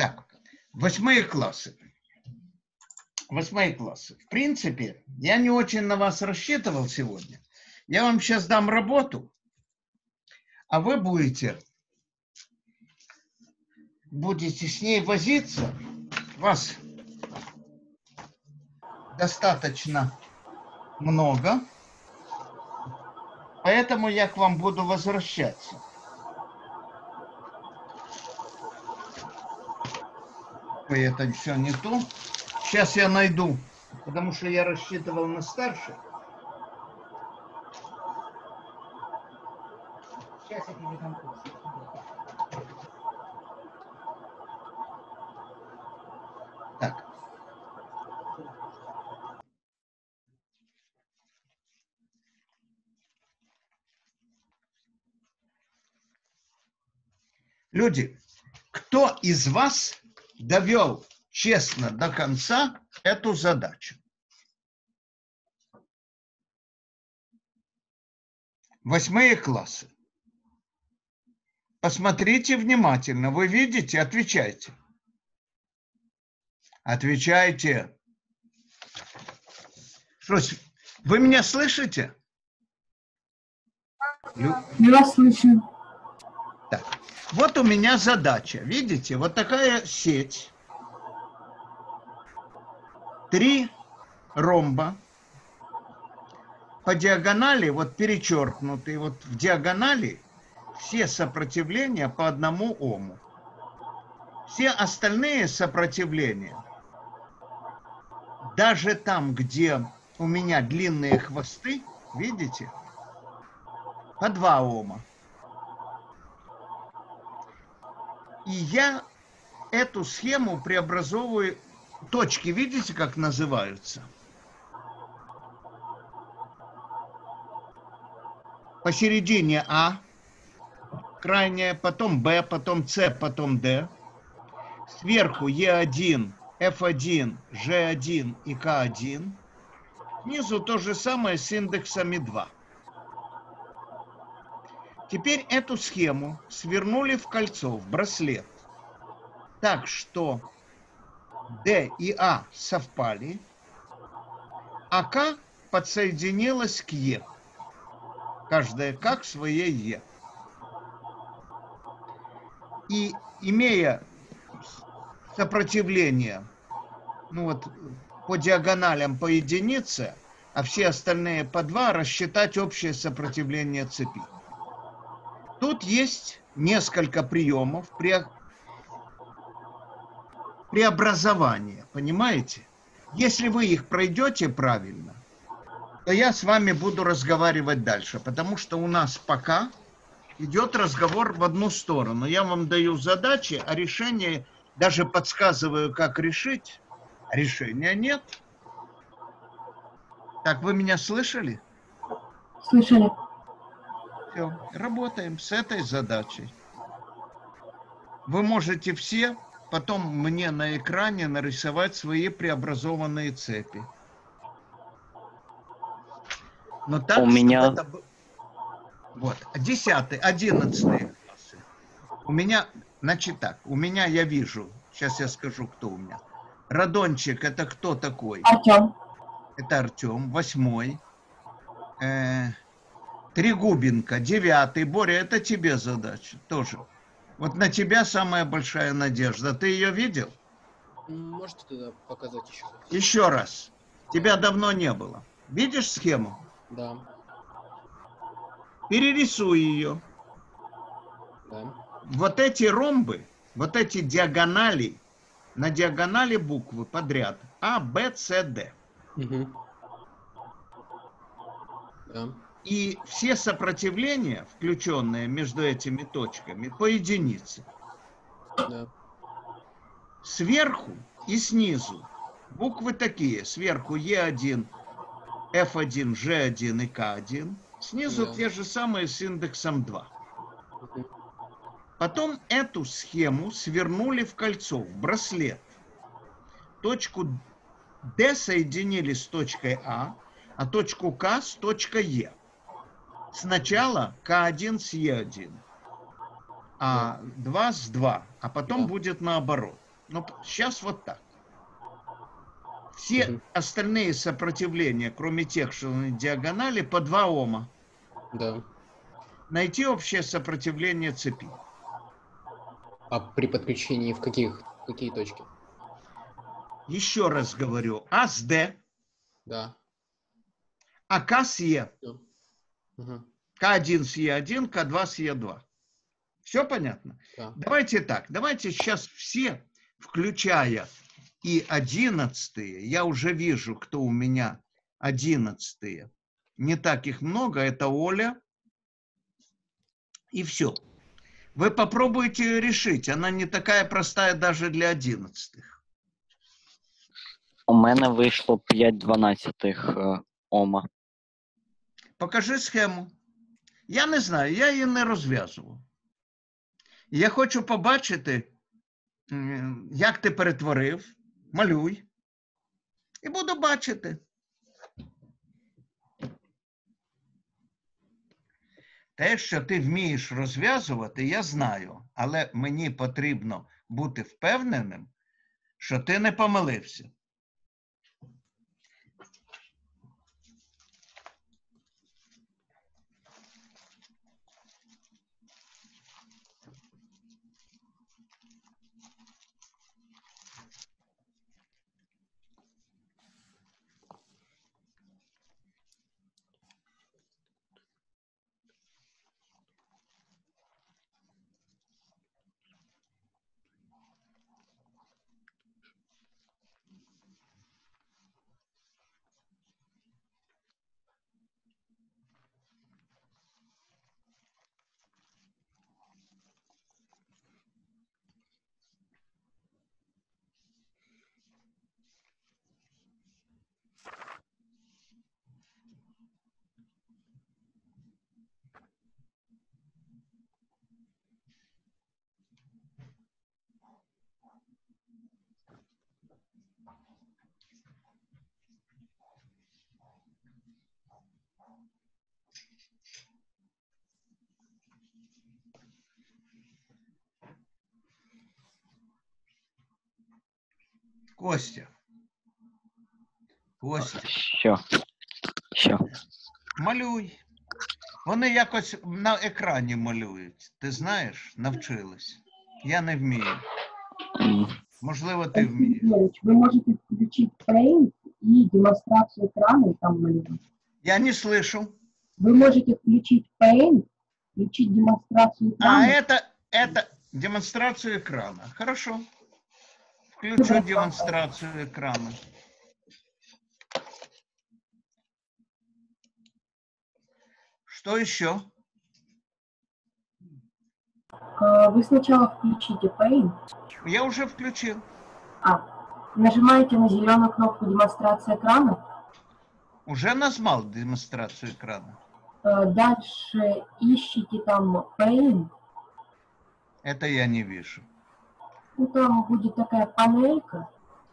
Так, восьмые классы. Восьмые классы. В принципе, я не очень на вас рассчитывал сегодня. Я вам сейчас дам работу, а вы будете, будете с ней возиться. Вас достаточно много, поэтому я к вам буду возвращаться. Ой, это все не то. Сейчас я найду, потому что я рассчитывал на старших. Сейчас я тебе дам Так. Люди, кто из вас довел честно до конца эту задачу. Восьмые классы. Посмотрите внимательно. Вы видите? Отвечайте. Отвечайте. Что, вы меня слышите? Я слышу. Так. Вот у меня задача. Видите, вот такая сеть. Три ромба по диагонали, вот перечеркнутые, вот в диагонали все сопротивления по одному ому. Все остальные сопротивления, даже там, где у меня длинные хвосты, видите, по два ома. И я эту схему преобразовываю, точки, видите, как называются? Посередине А, крайняя, потом Б, потом С, потом Д. Сверху Е1, F1, G1 и K1. Снизу то же самое с индексами 2. Теперь эту схему свернули в кольцо, в браслет. Так что D и А совпали, а К подсоединилась к Е. Каждая К к своей Е. И имея сопротивление, ну вот по диагоналям по единице, а все остальные по два, рассчитать общее сопротивление цепи. Тут есть несколько приемов пре... преобразования, понимаете? Если вы их пройдете правильно, то я с вами буду разговаривать дальше, потому что у нас пока идет разговор в одну сторону. Я вам даю задачи, а решение даже подсказываю, как решить. Решения нет. Так, вы меня слышали? Слышали. Все, работаем с этой задачей. Вы можете все потом мне на экране нарисовать свои преобразованные цепи. Но так, У меня- это Вот, десятый, одиннадцатый классы. У меня, значит так, у меня я вижу, сейчас я скажу, кто у меня. Радончик, это кто такой? Артем. Это Артем, восьмой. Э, Трегубенко, девятый. Боря, это тебе задача тоже. Вот на тебя самая большая надежда. Ты ее видел? Можете тогда показать еще раз? Еще раз. Тебя давно не было. Видишь схему? Да, Перерисуй ее. да. Вот эти ромбы, вот эти диагонали, на диагонали буквы подряд. А, Б, С, Д. Мгм. Да. И все сопротивления, включенные между этими точками, по единице. Да. Сверху и снизу буквы такие. Сверху Е1, F1, G1 и K1. Снизу Да. те же самые с индексом 2. Мгм. Потом эту схему свернули в кольцо, в браслет. Точку D соединили с точкой А, а точку К с точкой Е. Сначала К1 с Е1, а 2 с 2, а потом Да. будет наоборот. Но сейчас вот так. Все Мгм. остальные сопротивления, кроме тех, что на диагонали, по 2 Ома. Да. Найти общее сопротивление цепи. А при подключении в каких, какие точки? Еще раз говорю, А с D, Да. а К с Е. Всё. Мгм. К1 с Е1, К2 с Е2. Все понятно? Да. Давайте так, давайте сейчас все, включая и одиннадцатые, я уже вижу, кто у меня одиннадцатые. Не так их много, это Оля. И все. Вы попробуйте решить, она не такая простая даже для одиннадцатых. У мене вийшло 5 дванадцятих Ома. Покажи схему. Я не знаю, я її не розв'язував. Я хочу побачити, як ти перетворив, малюй. І буду бачити. Те, що ти вмієш розв'язувати, я знаю, але мені потрібно бути впевненим, що ти не помилився. Костя. Костя. Що? Що? Малюй. Вони якось на екрані малюють. Ти знаєш, навчились. Я не вмію. М, Можливо, ти Алексей вмієш. Евгеньевич, вы можете включить Paint и демонстрацию экрана и там малювать. Я не слышу. Вы можете включить Paint, включить демонстрацию А, экрана. это, это демонстрацию экрана. Хорошо. Включу демонстрацию экрана. Что еще? Э, Вы сначала включите Paint, Я уже включил. а, нажимаете на зеленую кнопку демонстрации экрана, Уже назвал демонстрацию экрана. э, дальше ищите там Paint, Это я не вижу. Там будет такая панелька,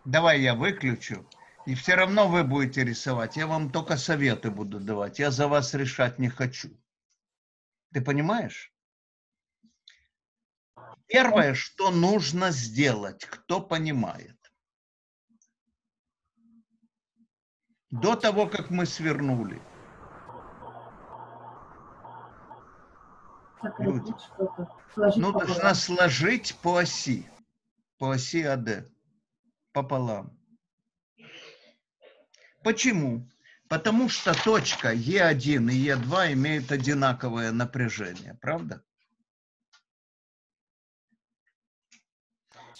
Давай я выключу. И все равно вы будете рисовать. Я вам только советы буду давать. Я за вас решать не хочу. Ты понимаешь? Первое, что нужно сделать, кто понимает. До того, как мы свернули. Люди. Ну, должна сложить по оси. По оси АД. Пополам. Почему? Потому что точка Е1 и Е2 имеют одинаковое напряжение, правда?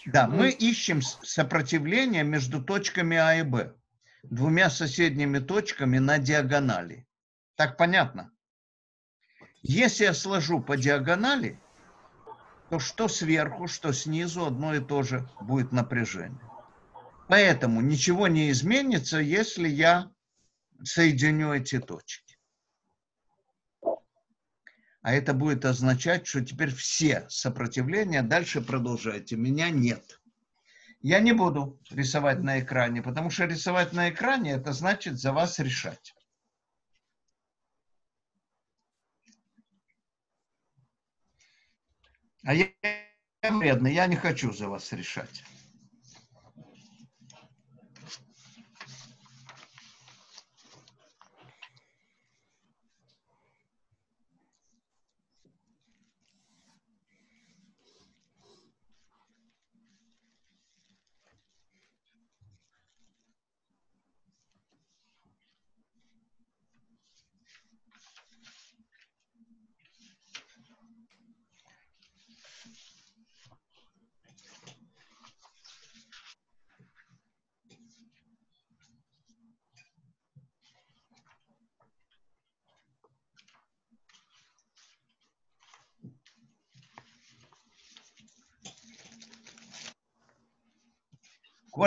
Да, мы ищем с- сопротивление между точками А и Б, двумя соседними точками на диагонали. Так понятно? Если я сложу по диагонали, то что сверху, что снизу одно и то же будет напряжение. Поэтому ничего не изменится, если я соединю эти точки. А это будет означать, что теперь все сопротивления дальше продолжайте. Меня нет. Я не буду рисовать на экране, потому что рисовать на экране это значит за вас решать. А я, вредный, я не хочу за вас решать.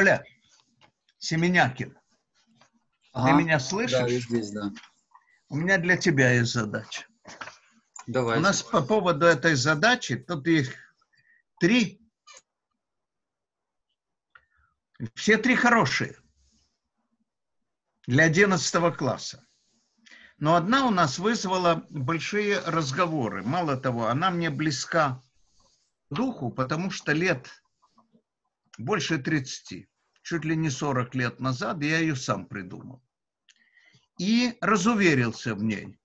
Коля, Семенякин, ты Ага. меня Да, слышишь? я здесь, да. У меня для тебя есть задача. Давай. У нас по поводу этой задачи, тут их три. Все три хорошие. Для 11 класса. Но одна у нас вызвала большие разговоры. Мало того, она мне близка духу, потому что лет больше 30, чуть ли не 40 лет назад я ее сам придумал. И разуверился в ней.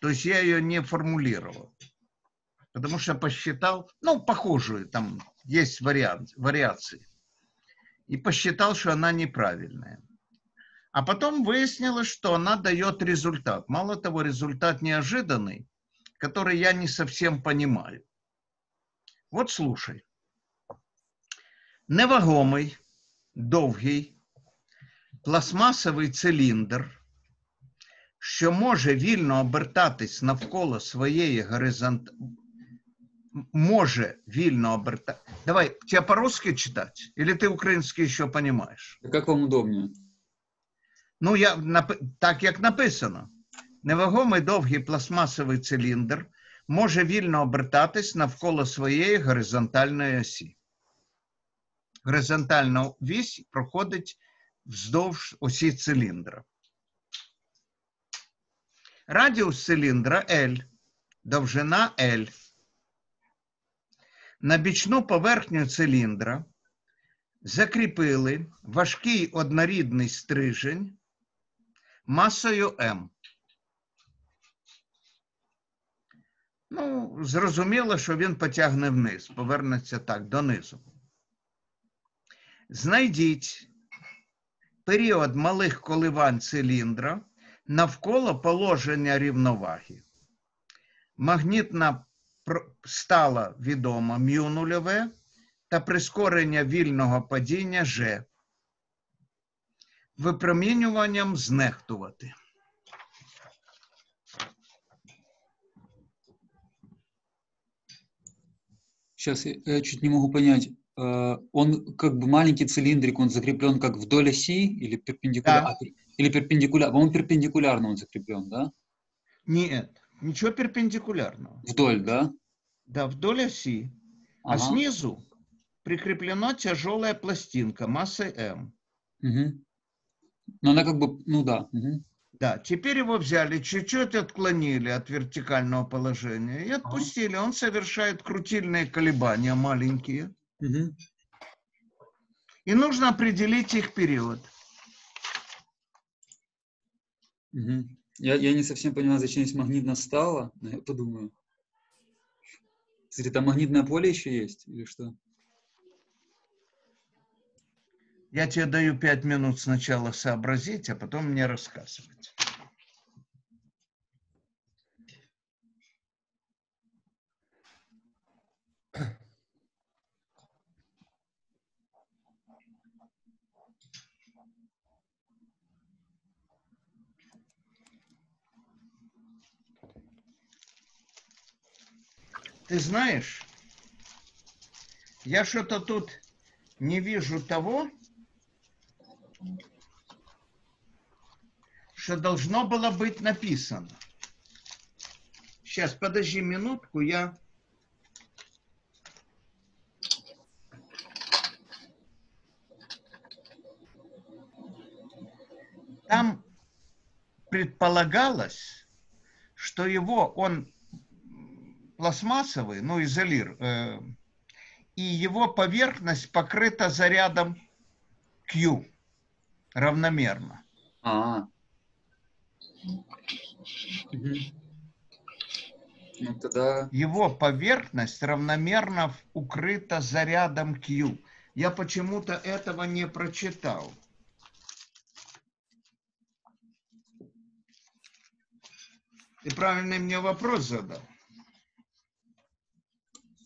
То есть я ее не формулировал. Потому что посчитал, ну, похожую, там есть вариант, вариации. И посчитал, что она неправильная. А потом выяснилось, что она дает результат. Мало того, результат неожиданный, который я не совсем понимаю. Вот слушай. Невагомий, довгий, пластмасовий циліндр, що може вільно обертатись навколо своєї горизонт... Може вільно обертатись. Давай, тебе по-русски читать? Или ты украинский еще понимаешь? Как вам удобнее? Ну, я, так як написано. Невагомий довгий пластмасовий циліндр може вільно обертатись навколо своєї горизонтальної осі. Горизонтальна вісь проходить вздовж осі циліндра. Радіус циліндра L, довжина L. На бічну поверхню циліндра закріпили важкий однорідний стрижень масою М. Ну, зрозуміло, що він потягне вниз, повернеться так, донизу. Знайдіть період малих коливань циліндра навколо положення рівноваги. Магнітна стала відома μ нульове та прискорення вільного падіння G. Випромінюванням знехтувати. Сейчас я, я чуть не могу понять. Э, Он как бы маленький цилиндрик, он закреплен как вдоль оси или перпендикулярно? Да. Или перпендикулярно? По-моему, перпендикулярно он закреплен, да? Нет, ничего перпендикулярного. Вдоль, да? Да, вдоль оси. А Ага. снизу прикреплена тяжелая пластинка массой М. Мгм. Но она как бы, ну да. мгм. Да, теперь его взяли, чуть-чуть отклонили от вертикального положения и отпустили. Он совершает крутильные колебания маленькие. И нужно определить их период. Мгм. Я, я не совсем понимаю, зачем здесь магнитно стало, но я подумаю. Смотри, там магнитное поле еще есть или что? Я тебе даю пять минут сначала сообразить, а потом мне рассказывать. Ты знаешь, я что-то тут не вижу того, что должно было быть написано. Сейчас, подожди минутку, я... Там предполагалось, что его, он пластмассовый, ну, изолир, э, и его поверхность покрыта зарядом Q равномерно. А. Мгм. Ну тогда... Его поверхность равномерно укрыта зарядом Q. Я почему-то этого не прочитал. Ты правильный мне вопрос задал.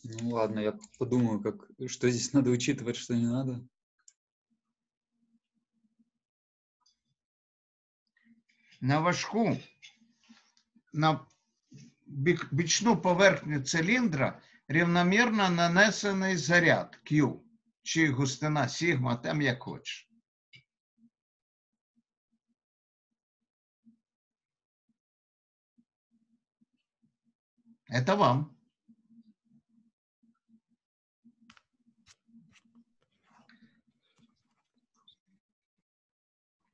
Ну ладно, я подумаю, как, что здесь надо учитывать, что не надо. На важку, на бік- бічну поверхню циліндра рівномірно нанесений заряд Q. чи густина сігма, там як хочеш. Это вам.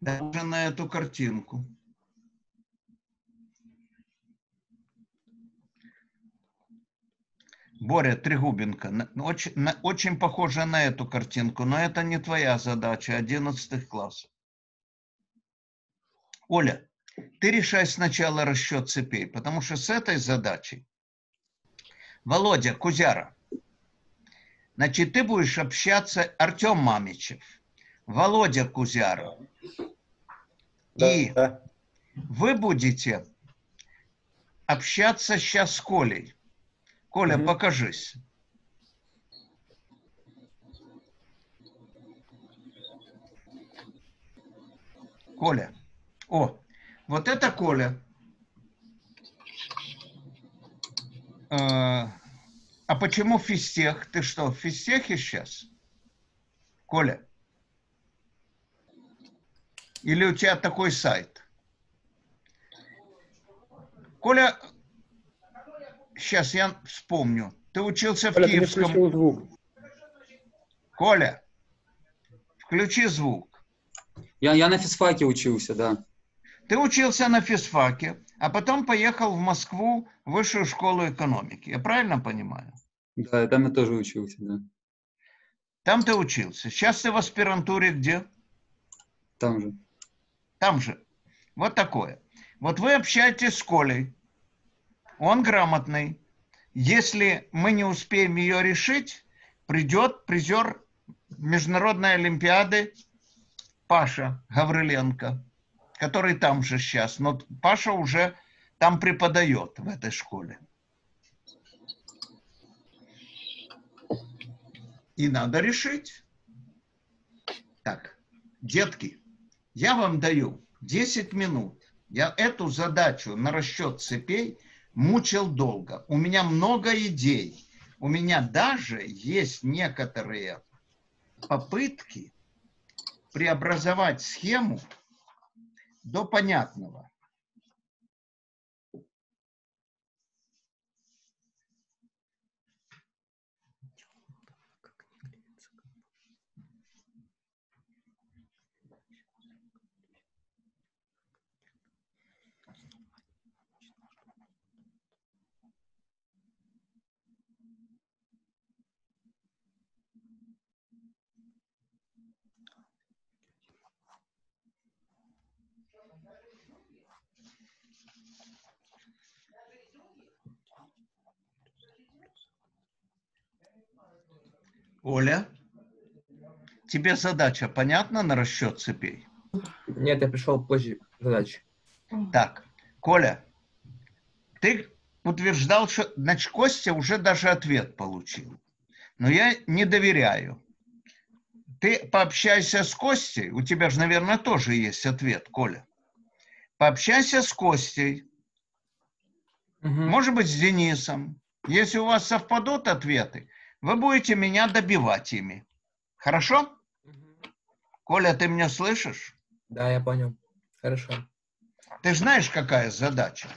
Даже на эту картинку. Боря Трегубенко, очень, очень похоже на эту картинку, но это не твоя задача, 11 классов. Оля, ты решай сначала расчет цепей, потому что с этой задачей Володя Кузяра, значит, ты будешь общаться, Артем Мамичев, Володя Кузяра, и Да. вы будете общаться сейчас с Колей. Коля, Мгм. покажись. Коля. О, вот это Коля. Э, А почему физтех? Ты что, в физтехе сейчас? Коля? Или у тебя такой сайт? Коля, сейчас я вспомню. Ты учился в Коля, ты Киевском... включил звук. Коля, включи звук. Я, я на физфаке учился, да. Ты учился на физфаке, а потом поехал в Москву в высшую школу экономики. Я правильно понимаю? Да, там я тоже учился, да. Там ты учился. Сейчас ты в аспирантуре где? Там же. Там же. Вот такое. Вот вы общаетесь с Колей. Он грамотный. Если мы не успеем ее решить, придет призер Международной Олимпиады Паша Гавриленко, который там же сейчас. Но Паша уже там преподает в этой школе. И надо решить. Так, детки, я вам даю 10 минут. Я эту задачу на расчет цепей мучил долго. У меня много идей. У меня даже есть некоторые попытки преобразовать схему до понятного. Оля, тебе задача понятна на расчет цепей? Нет, я пришел позже задачи. Так, Коля, ты утверждал, что, значит, Костя уже даже ответ получил. Но я не доверяю. Ты пообщайся с Костей, у тебя же, наверное, тоже есть ответ, Коля. Пообщайся с Костей, может быть, с Денисом. Если у вас совпадут ответы, вы будете меня добивать ими. Хорошо? Коля, ты меня слышишь? Да, я понял. Хорошо. Ты знаешь, какая задача?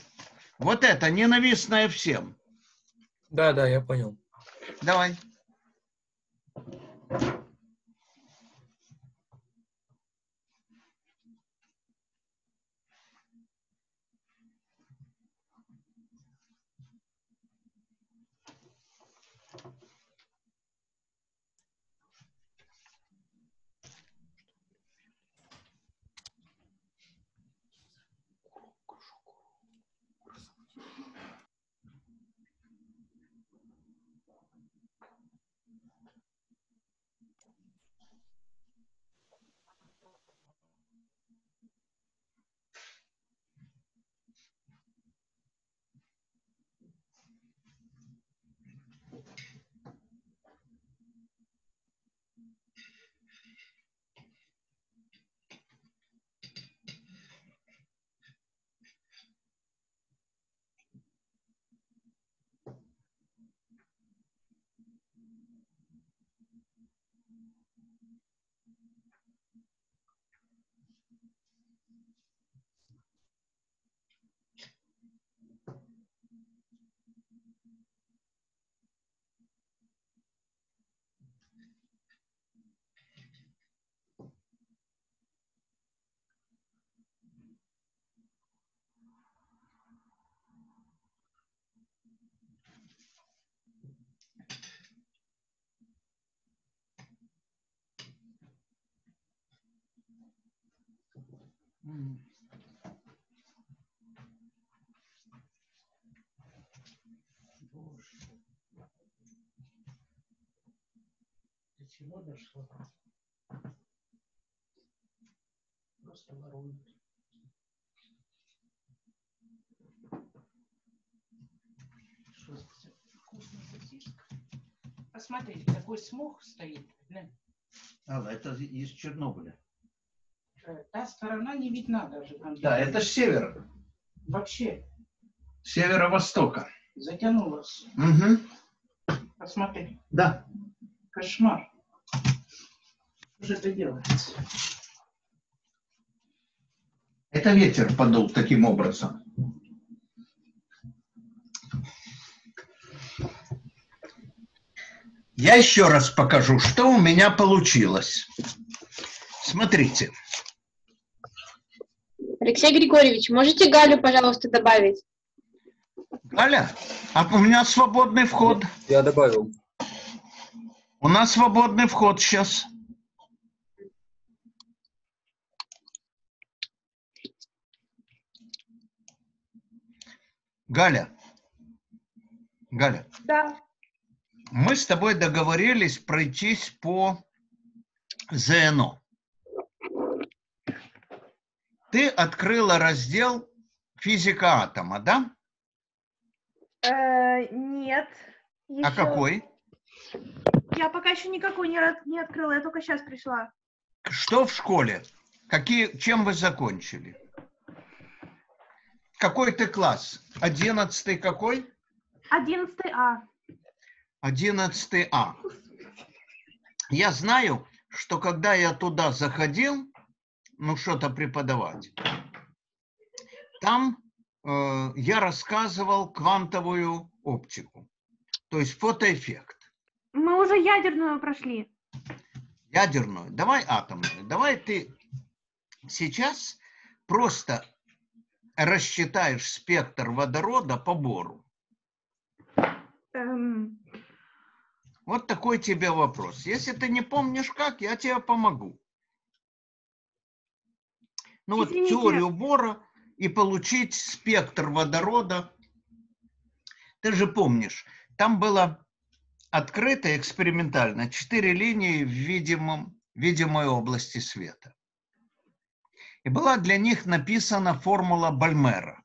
Вот это, ненавистная всем. Да, да, я понял. Давай. Боже. До чего дошло? Просто воруют. Что сосиска? Посмотрите, какой смог стоит. Глянь. Алла, это из Чернобыля. Э, Та сторона не видна даже. Там Да, это с севера, Вообще северо-востока. затянулось. Угу. Посмотри, Да. кошмар. Что же это делается? Это ветер подул таким образом. Я еще раз покажу, что у меня получилось. Смотрите. Алексей Григорьевич, можете Галю, пожалуйста, добавить? Галя, а у меня свободный вход. Я добавил. У нас свободный вход сейчас. Галя. Галя. Да. Мы с тобой договорились пройтись по ЗНО. Ты открыла раздел физика атома, да? Э, нет. А Ещё- какой? Я пока еще никакой не, не открыла, я только сейчас пришла. Что в школе? Какие, чем вы закончили? Какой ты класс? Одиннадцатый какой? 11 А. Одиннадцатый А. Я знаю, что когда я туда заходил, ну что-то преподавать, там э, я рассказывал квантовую оптику, то есть фотоэффект. Мы уже ядерную прошли. ядерную, давай атомную, давай ты сейчас просто рассчитаешь спектр водорода по бору. Эм, Вот такой тебе вопрос. Если ты не помнишь как, я тебе помогу. Ну вот Извините. теорию бора и получить спектр водорода. Ты же помнишь, там было открыто экспериментально четыре линии в видимом, видимой области света. И была для них написана формула Бальмера.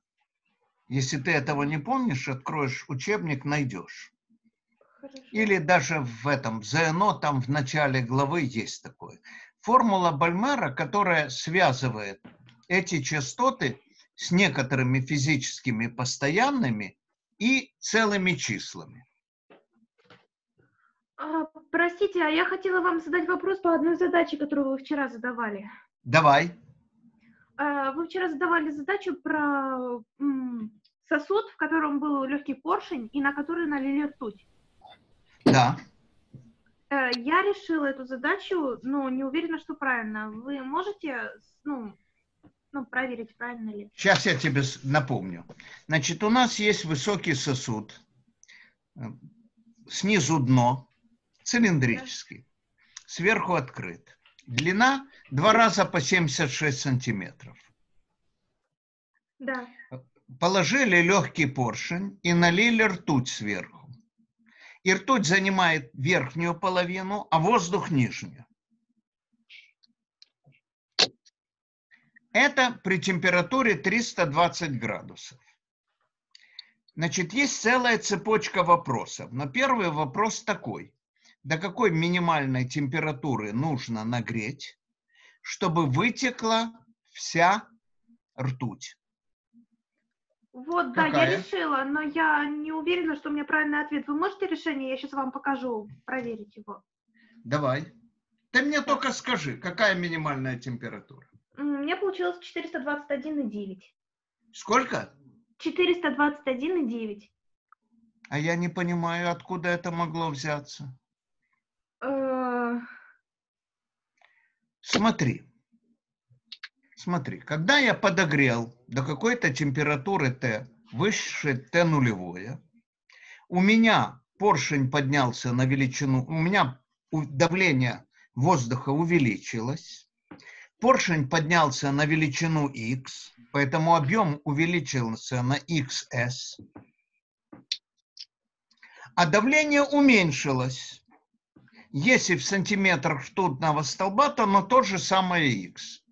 Если ты этого не помнишь, откроешь учебник, найдешь. хорошо. Или даже в этом ЗНО, там в начале главы есть такое. Формула Бальмера, которая связывает эти частоты с некоторыми физическими постоянными и целыми числами. А, простите, а я хотела вам задать вопрос по одной задаче, которую вы вчера задавали. Давай. А, Вы вчера задавали задачу про сосуд, в котором был легкий поршень и на который налили ртуть. Да. Э, Я решила эту задачу, но не уверена, что правильно. Вы можете, ну, ну, проверить, правильно ли? Сейчас я тебе напомню. Значит, у нас есть высокий сосуд, э, снизу дно, цилиндрический, сверху открыт. Длина два раза по 76 сантиметров. Да. Положили легкий поршень и налили ртуть сверху. И ртуть занимает верхнюю половину, а воздух нижнюю. Это при температуре 320 градусов. Значит, есть целая цепочка вопросов. Но первый вопрос такой. До какой минимальной температуры нужно нагреть, чтобы вытекла вся ртуть? Вот, да, Какая? я решила, но я не уверена, что у меня правильный ответ. Вы можете решение? Я сейчас вам покажу, проверить его. Давай. Ты мне только скажи, какая минимальная температура? У меня получилось 421,9. Сколько? 421,9. А я не понимаю, откуда это могло взяться. Э, Смотри. Смотри, когда я подогрел до какой-то температуры Т, выше Т нулевое, у меня поршень поднялся на величину, у меня давление воздуха увеличилось, Поршень поднялся на величину x, поэтому объем увеличился на xs, а давление уменьшилось. Если в сантиметрах ртутного столба, то на то же самое x.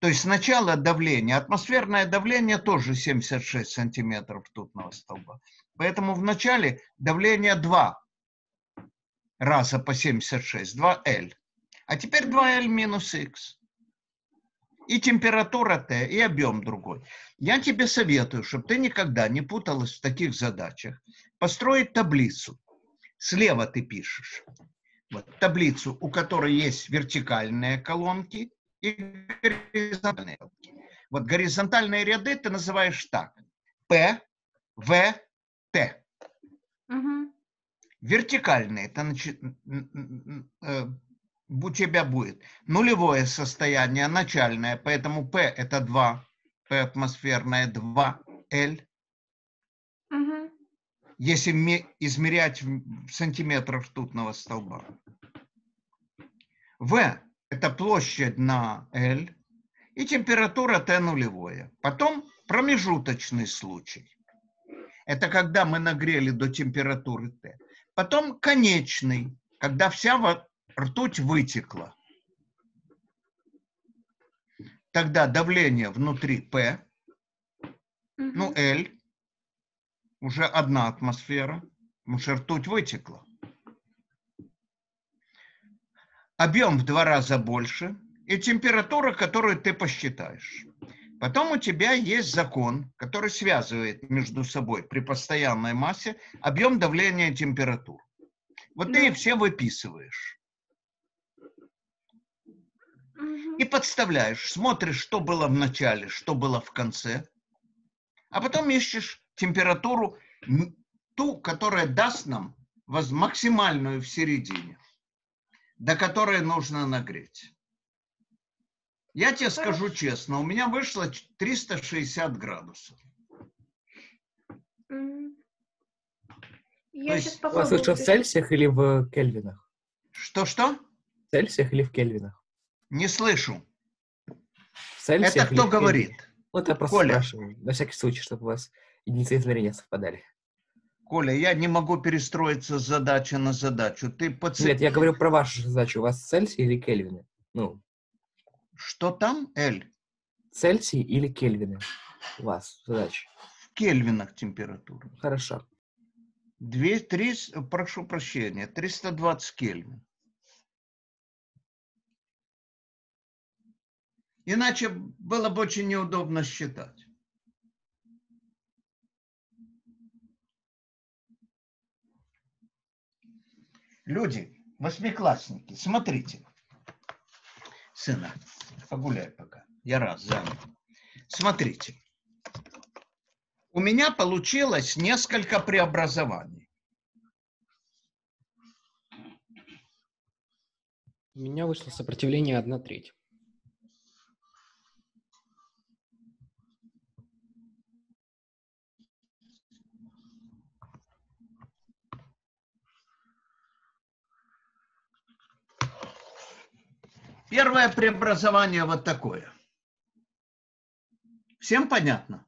То есть сначала давление, атмосферное давление тоже 76 сантиметров ртутного столба. Поэтому в начале давление 2 раза по 76, 2L. А теперь 2L минус X. И температура Т, и объем другой. Я тебе советую, чтобы ты никогда не путалась в таких задачах, построить таблицу. Слева ты пишешь. Вот, таблицу, у которой есть вертикальные колонки и горизонтальные. Вот горизонтальные ряды ты называешь так. П, В, Т. Мгм. Вертикальные, это значит, э, у тебя будет нулевое состояние, начальное, поэтому P это 2, P атмосферное 2, L. Мгм. Если ме- измерять в в сантиметрах ртутного столба. В это площадь на L и температура Т нулевое. Потом промежуточный случай. Это когда мы нагрели до температуры Т. Потом конечный, когда вся ртуть вытекла. Тогда давление внутри P, ну. L, уже одна атмосфера, потому что ртуть вытекла. Объем в два раза больше и температура, которую ты посчитаешь. Потом у тебя есть закон, который связывает между собой при постоянной массе объем давления и температуру. Вот ты их все выписываешь и подставляешь, смотришь, что было в начале, что было в конце, а потом ищешь температуру, ту, которая даст нам максимальную в середине, до которой нужно нагреть. Я тебе скажу честно, у меня вышло ч- 360 градусов. То Я есть сейчас У вас попробую. лучше в. Цельсиях или в Кельвинах? Что-что? В Цельсиях или в Кельвинах? Не слышу. В Цельсиях Это кто говорит? Вот я просто Коля. спрашиваю, на всякий случай, чтобы у вас единицы измерения совпадали. Коля, я не могу перестроиться с задачи на задачу. Ты поци- Нет, я говорю про вашу задачу. У вас Цельсий или Кельвины? Ну, Что там, Эль? Цельсий или Кельвины? У вас задача. В кельвинах температура. Хорошо. Две, три, прошу прощения, 320 кельвин. Иначе было бы очень неудобно считать. Люди, восьмиклассники, смотрите. Сына, погуляй пока. Я раз занят. Смотрите. У меня получилось несколько преобразований. У меня вышло сопротивление 1 треть. Первое преобразование вот такое. Всем понятно?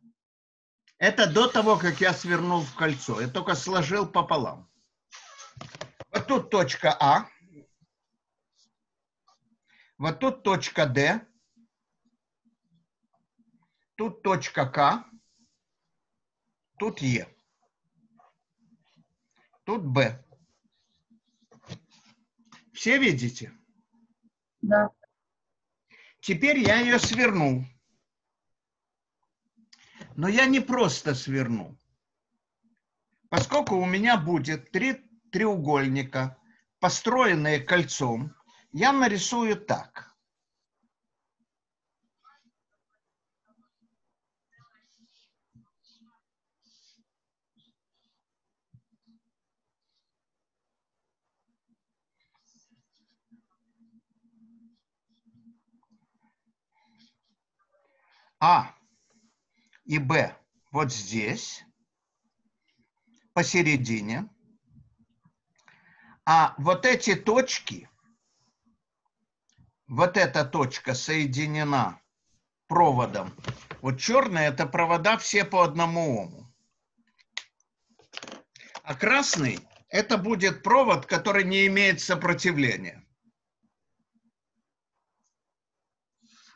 Это до того, как я свернул в кольцо. Я только сложил пополам. Вот тут точка А. Вот тут точка Д. Тут точка К. Тут Е. Тут Б. Все видите? Да. Теперь я ее свернул. Но я не просто сверну. Поскольку у меня будет три треугольника, построенные кольцом, я нарисую так. А и Б вот здесь, посередине. А вот эти точки вот эта точка соединена проводом. Вот черные это провода все по одному ому. А красный это будет провод, который не имеет сопротивления.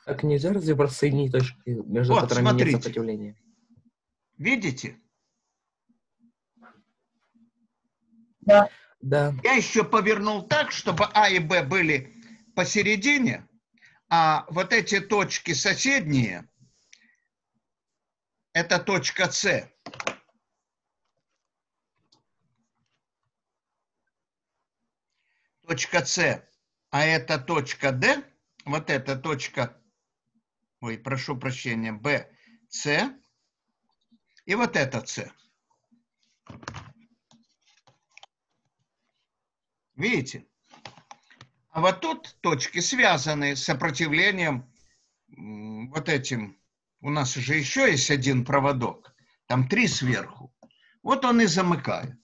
Так нельзя разве соединить точки, между Вот, которыми смотрите. нет сопротивления? Видите? Да. Да. Я еще повернул так, чтобы А и Б были посередине, а вот эти точки соседние, это точка С. Точка С, а это точка Д, вот эта точка, ой, прошу прощения, Б, С, и вот это С. Видите? А вот тут точки связаны с сопротивлением вот этим. У нас же еще есть один проводок. Там три сверху. Вот он и замыкает.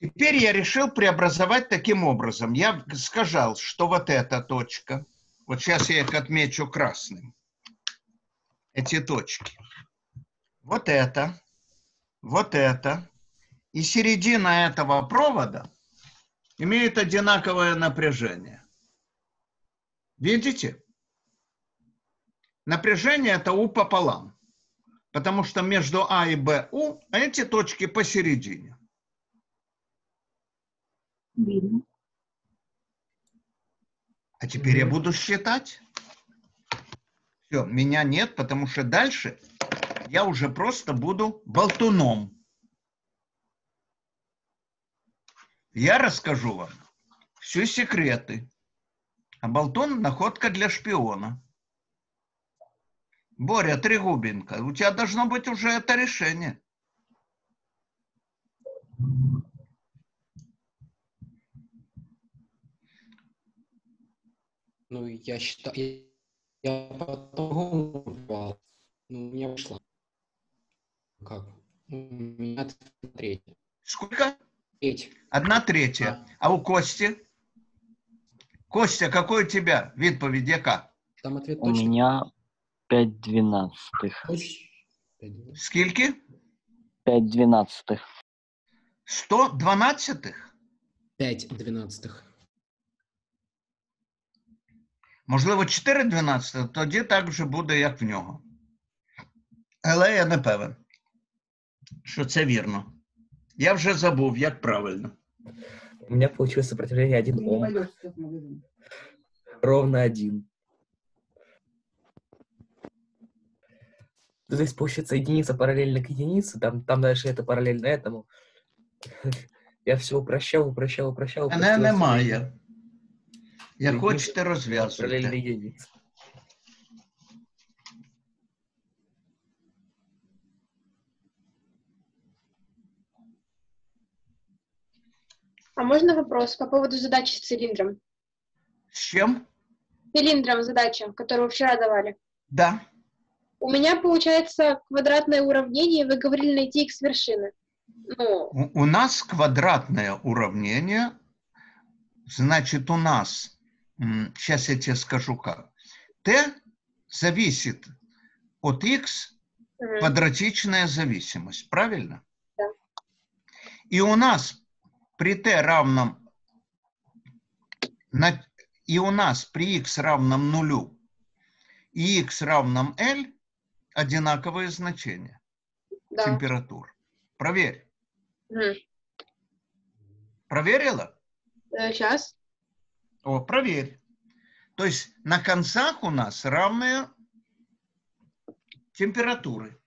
Теперь я решил преобразовать таким образом. Я сказал, что вот эта точка, вот сейчас я их отмечу красным, эти точки. Вот это, вот это, и середина этого провода имеет одинаковое напряжение. Видите? Напряжение это У пополам, потому что между А и Б У а эти точки посередине. Видно. А теперь я буду считать. Все, меня нет, потому что дальше я уже просто буду болтуном. Я расскажу вам все секреты. А болтун – находка для шпиона. Боря Трегубенко, у тебя должно быть уже это решение. Ну, я считаю, я, я по-другому брал. Ну, у меня вышло. Как? У меня треть. Сколько? Треть. Одна третья. А у Кости? Костя, какой у тебя відповідь яка? Там ответ У точно. меня 5 двенадцатых. Точ- Пять. Скільки? 5 двенадцатых. 100 дванадцятих? Пять двенадцатых. Можливо, 4 дванадцятих, тоді так вже буде, як в нього. Але я не певен, що це вірно. Я вже забув, як правильно. У меня получилось сопротивление 1 Ом. Ровно один. То есть, получается, единица параллельно к единице, там, там дальше это параллельно этому. Я все упрощал, упрощал, упрощал. Упростил, немає. Як хочете, розв'язуйте. единице. А можно вопрос по поводу задачи с цилиндром? З чим? Цилиндром задача, которую вчера давали. Да. У меня получается квадратное уравнение, вы говорили найти x вершины. Ну, У, у нас квадратное уравнение, значит, у нас, сейчас я тебе скажу как, t зависит от x мгм. квадратичная зависимость, правильно? Да. И у нас при t равном, на- и у нас при x равном нулю и x равном L одинаковые значения да. температур. Проверь. Мгм. Проверила? Сейчас. О, проверь. То есть на концах у нас равные температуры.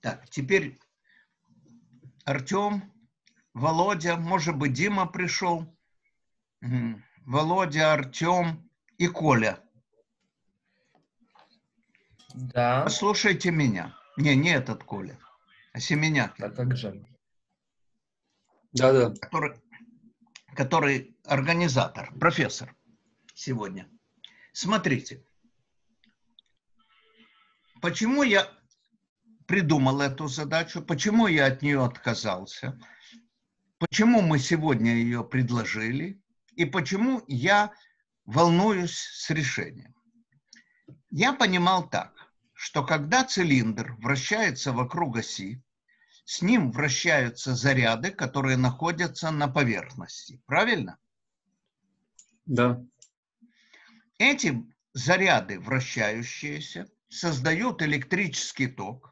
Так, теперь Артем, Володя, может быть, Дима пришел. Володя, Артем и Коля. Да. Послушайте меня. Не, не этот Коля, а Семеняк, А как же? Да-да. который, который организатор, профессор сегодня. Смотрите, почему я придумал эту задачу, почему я от нее отказался, почему мы сегодня ее предложили и почему я волнуюсь с решением. Я понимал так, что когда цилиндр вращается вокруг оси, с ним вращаются заряды, которые находятся на поверхности. Правильно? Да. Эти заряды, вращающиеся, создают электрический ток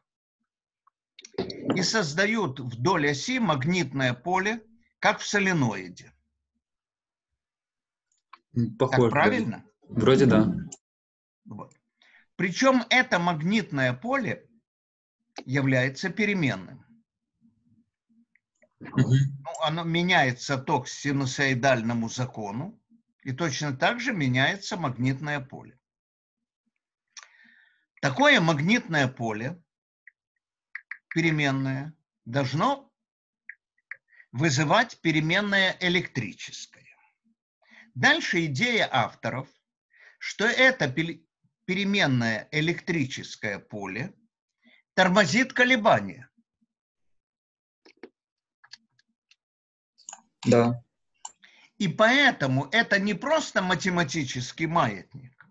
и создают вдоль оси магнитное поле, как в соленоиде. М, Так Похоже. правильно? Вроде да. Вот. Причем это магнитное поле является переменным. Ну, оно меняется ток синусоидальному закону, и точно так же меняется магнитное поле. Такое магнитное поле, переменное, должно вызывать переменное электрическое. Дальше идея авторов, что это переменное электрическое поле тормозит колебания. Да. И поэтому это не просто математический маятник,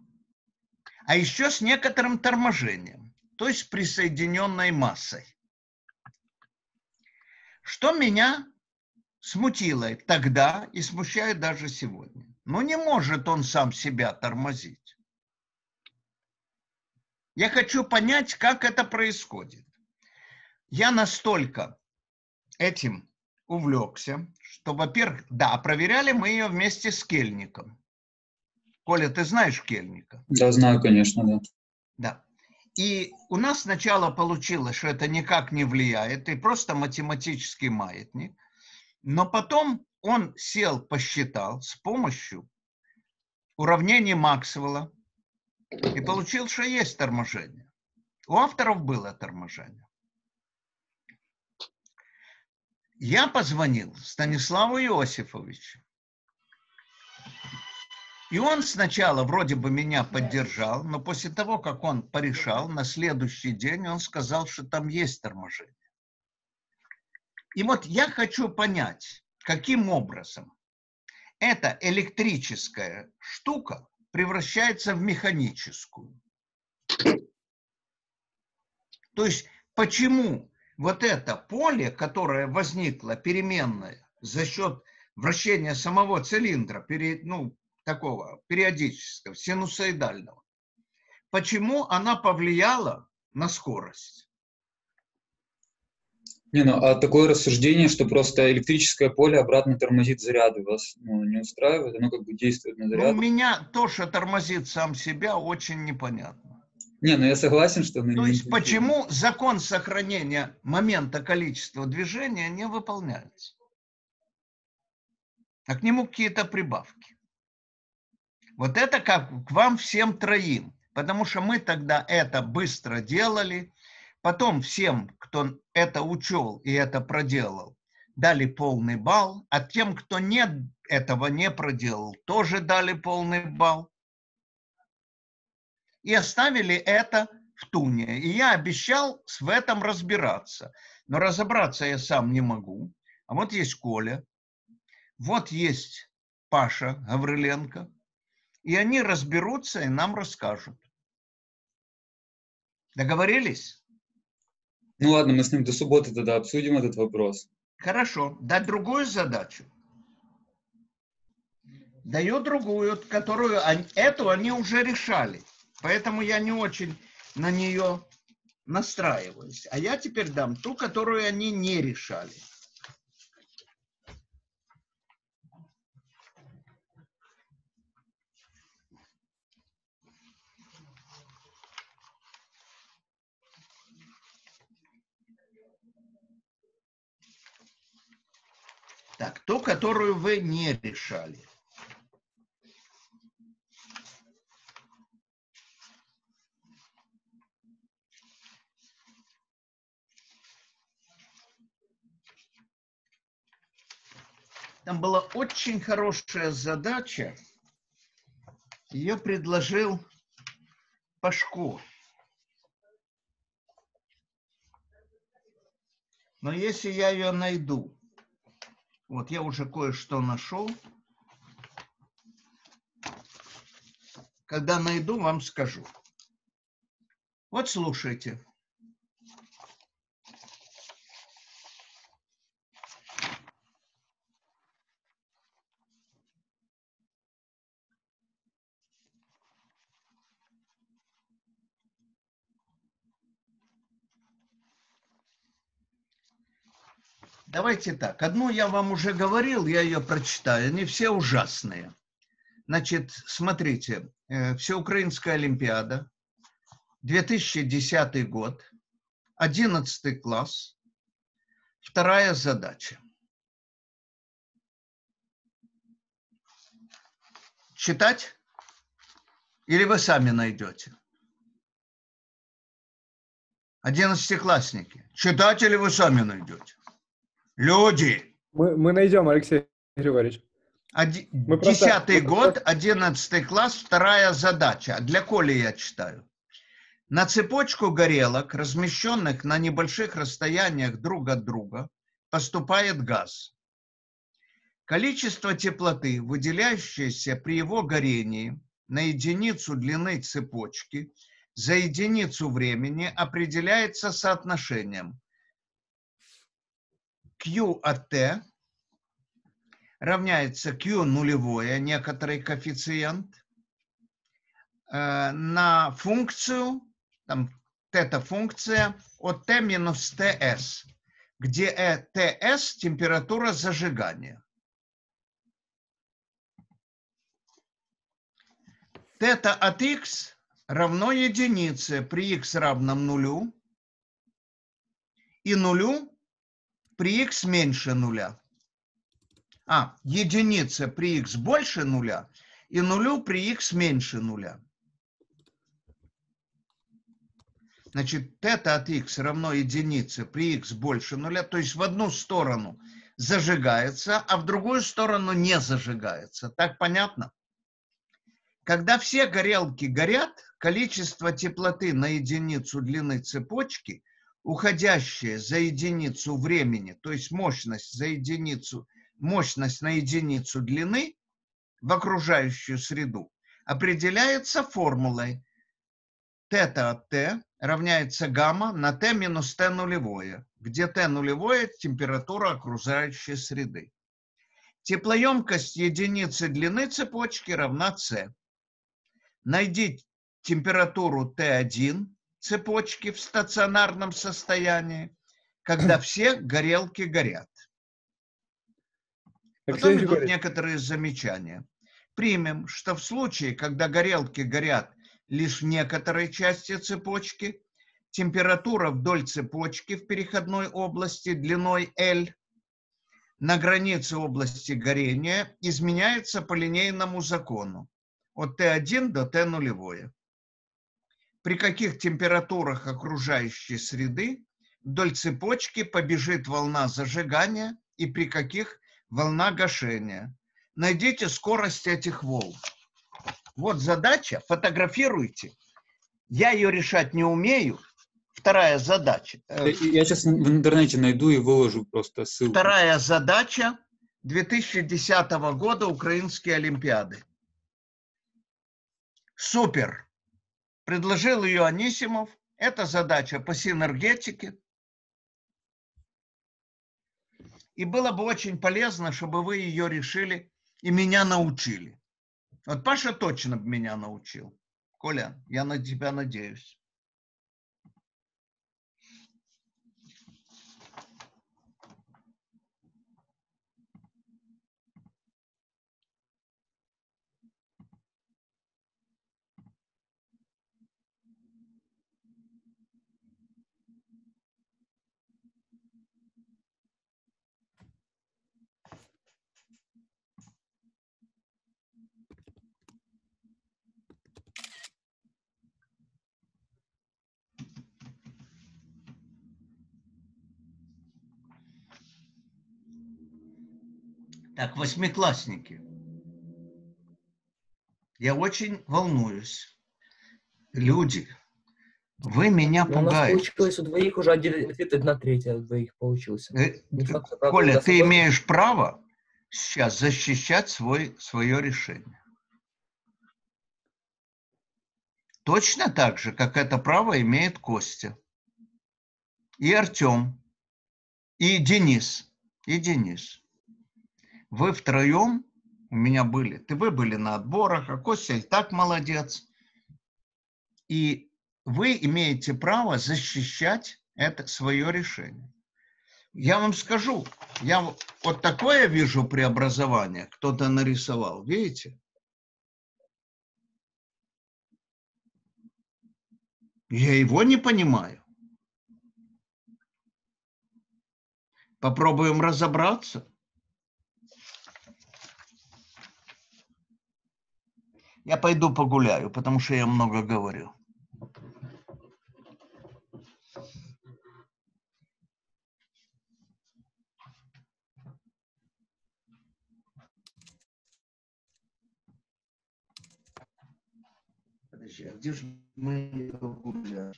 а еще с некоторым торможением, то есть присоединенной массой. Что меня смутило тогда и смущает даже сегодня. Ну не может он сам себя тормозить. Я хочу понять, как это происходит. Я настолько этим увлекся, что, во-первых, да, проверяли мы ее вместе с Кельником. Коля, ты знаешь Кельника? Да, знаю, конечно, да. Да. И у нас сначала получилось, что это никак не влияет, и просто математический маятник. Но потом он сел, посчитал с помощью уравнения Максвелла и получил, что есть торможение. У авторов было торможение. Я позвонил Станиславу Иосифовичу. И он сначала вроде бы меня поддержал, но после того, как он порешал, на следующий день он сказал, что там есть торможение. И вот я хочу понять, каким образом эта электрическая штука превращается в механическую. То есть почему вот это поле, которое возникло переменное за счет вращения самого цилиндра, пере, ну, такого периодического, синусоидального, почему она повлияла на скорость? Не, ну а такое рассуждение, что просто электрическое поле обратно тормозит заряды, вас ну, не устраивает? Оно как бы действует на Ну, заряд? у меня то, что тормозит сам себя, очень непонятно. Не, ну я согласен, что... То есть почему закон сохранения момента количества движения не выполняется? А к нему какие-то прибавки. Вот это как к вам всем троим. Потому что мы тогда это быстро делали. Потом всем, кто это учел и это проделал, дали полный балл. А тем, кто не, этого не проделал, тоже дали полный балл. И оставили это в туне. И я обещал в этом разбираться. Но разобраться я сам не могу. А вот есть Коля, вот есть Паша Гавриленко. И они разберутся и нам расскажут. Договорились? Ну ладно, мы с ним до субботы тогда обсудим этот вопрос. Хорошо. Дать другую задачу. Даю другую, которую эту они уже решали. Поэтому я не очень на нее настраиваюсь. А я теперь дам ту, которую они не решали. Так, ту, которую вы не решали. Там была очень хорошая задача. Ее предложил Пашко. Но если я ее найду, вот я уже кое-что нашел, когда найду, вам скажу. Вот слушайте. Давайте так. Одну я вам уже говорил, я ее прочитаю. Они все ужасные. Значит, смотрите. э, Всеукраинская Олимпиада, 2010 год, 11 класс, вторая задача. Читать? Или вы сами найдете? Одиннадцатиклассники. Читать или вы сами найдете? Люди. Мы, мы найдем, Алексей Григорьевич. Оди- Мы просто- Десятый мы год, просто- одиннадцатый класс, вторая задача. Для Коли я читаю. На цепочку горелок, размещенных на небольших расстояниях друг от друга, поступает газ. Количество теплоты, выделяющееся при его горении на единицу длины цепочки за единицу времени, определяется соотношением Q от T равняется Q нулевое, некоторый коэффициент, э, на функцию, там тета-функция от T минус TS, где э, TS – температура зажигания. Тета от x равно единице при x равном нулю и нулю при x меньше нуля. А, единица при x больше нуля и нулю при x меньше нуля. Значит, тета от x равно единице при x больше нуля, то есть в одну сторону зажигается, а в другую сторону не зажигается. Так понятно? Когда все горелки горят, количество теплоты на единицу длины цепочки, уходящее за единицу времени, то есть мощность за единицу, мощность на единицу длины в окружающую среду, определяется формулой тета от t равняется гамма на t минус t нулевое, где t нулевое – температура окружающей среды. Теплоемкость единицы длины цепочки равна c. Найди температуру Т1 цепочки в стационарном состоянии, когда все горелки горят. Потом идут некоторые замечания. Примем, что в случае, когда горелки горят лишь в некоторой части цепочки, температура вдоль цепочки в переходной области длиной L на границе области горения изменяется по линейному закону от Т1 до Т нулевое. При каких температурах окружающей среды вдоль цепочки побежит волна зажигания и при каких волна гашения. Найдите скорость этих волн. Вот задача, фотографируйте. Я ее решать не умею. Вторая задача. э, Я сейчас в интернете найду и выложу просто ссылку. Вторая задача 2010 года Украинские Олимпиады. Супер. Предложил ее Анисимов. Это задача по синергетике. И было бы очень полезно, чтобы вы ее решили и меня научили. Вот Паша точно меня научил. Коля, я на тебя надеюсь. Так, восьмиклассники. Я очень волнуюсь. Люди, вы меня Ну, у нас пугаете. получилось у двоих уже один ответ, одна третья у двоих получился. Э, факт, правда Коля, ты вопрос. имеешь право сейчас защищать свой, свое решение. Точно так же, как это право имеет Костя. И Артем. И Денис. И Денис. Вы втроем у меня были. Ты вы были на отборах, а Костя и так молодец. И вы имеете право защищать это свое решение. Я вам скажу, я вот такое вижу преобразование, кто-то нарисовал, видите? Я его не понимаю. Попробуем разобраться. Я пойду погуляю, потому что я много говорю. Подожди, а где же мы гуляли?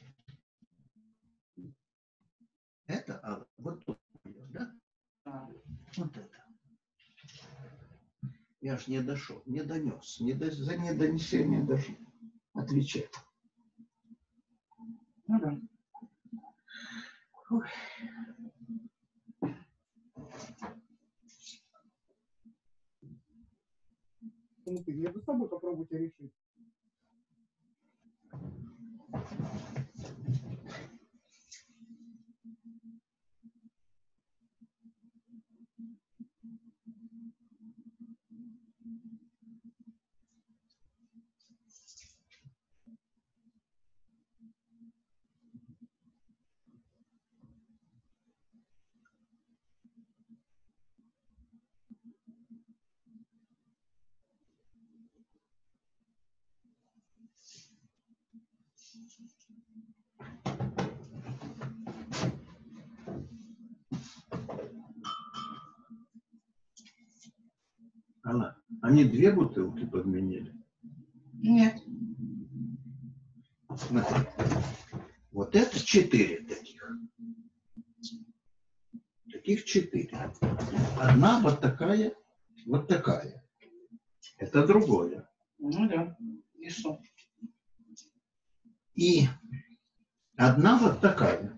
Это, а вот тут, да? Вот это. Я ж не дошел, не донес, не до- за недонесение даже отвечать. Ну да. Ой. Между собой попробуйте решить. Она, они две бутылки подменили. Нет. Смотри. Вот это четыре таких. Таких четыре. Одна вот такая, вот такая. Это другое. Ну да. И что? И одна вот такая.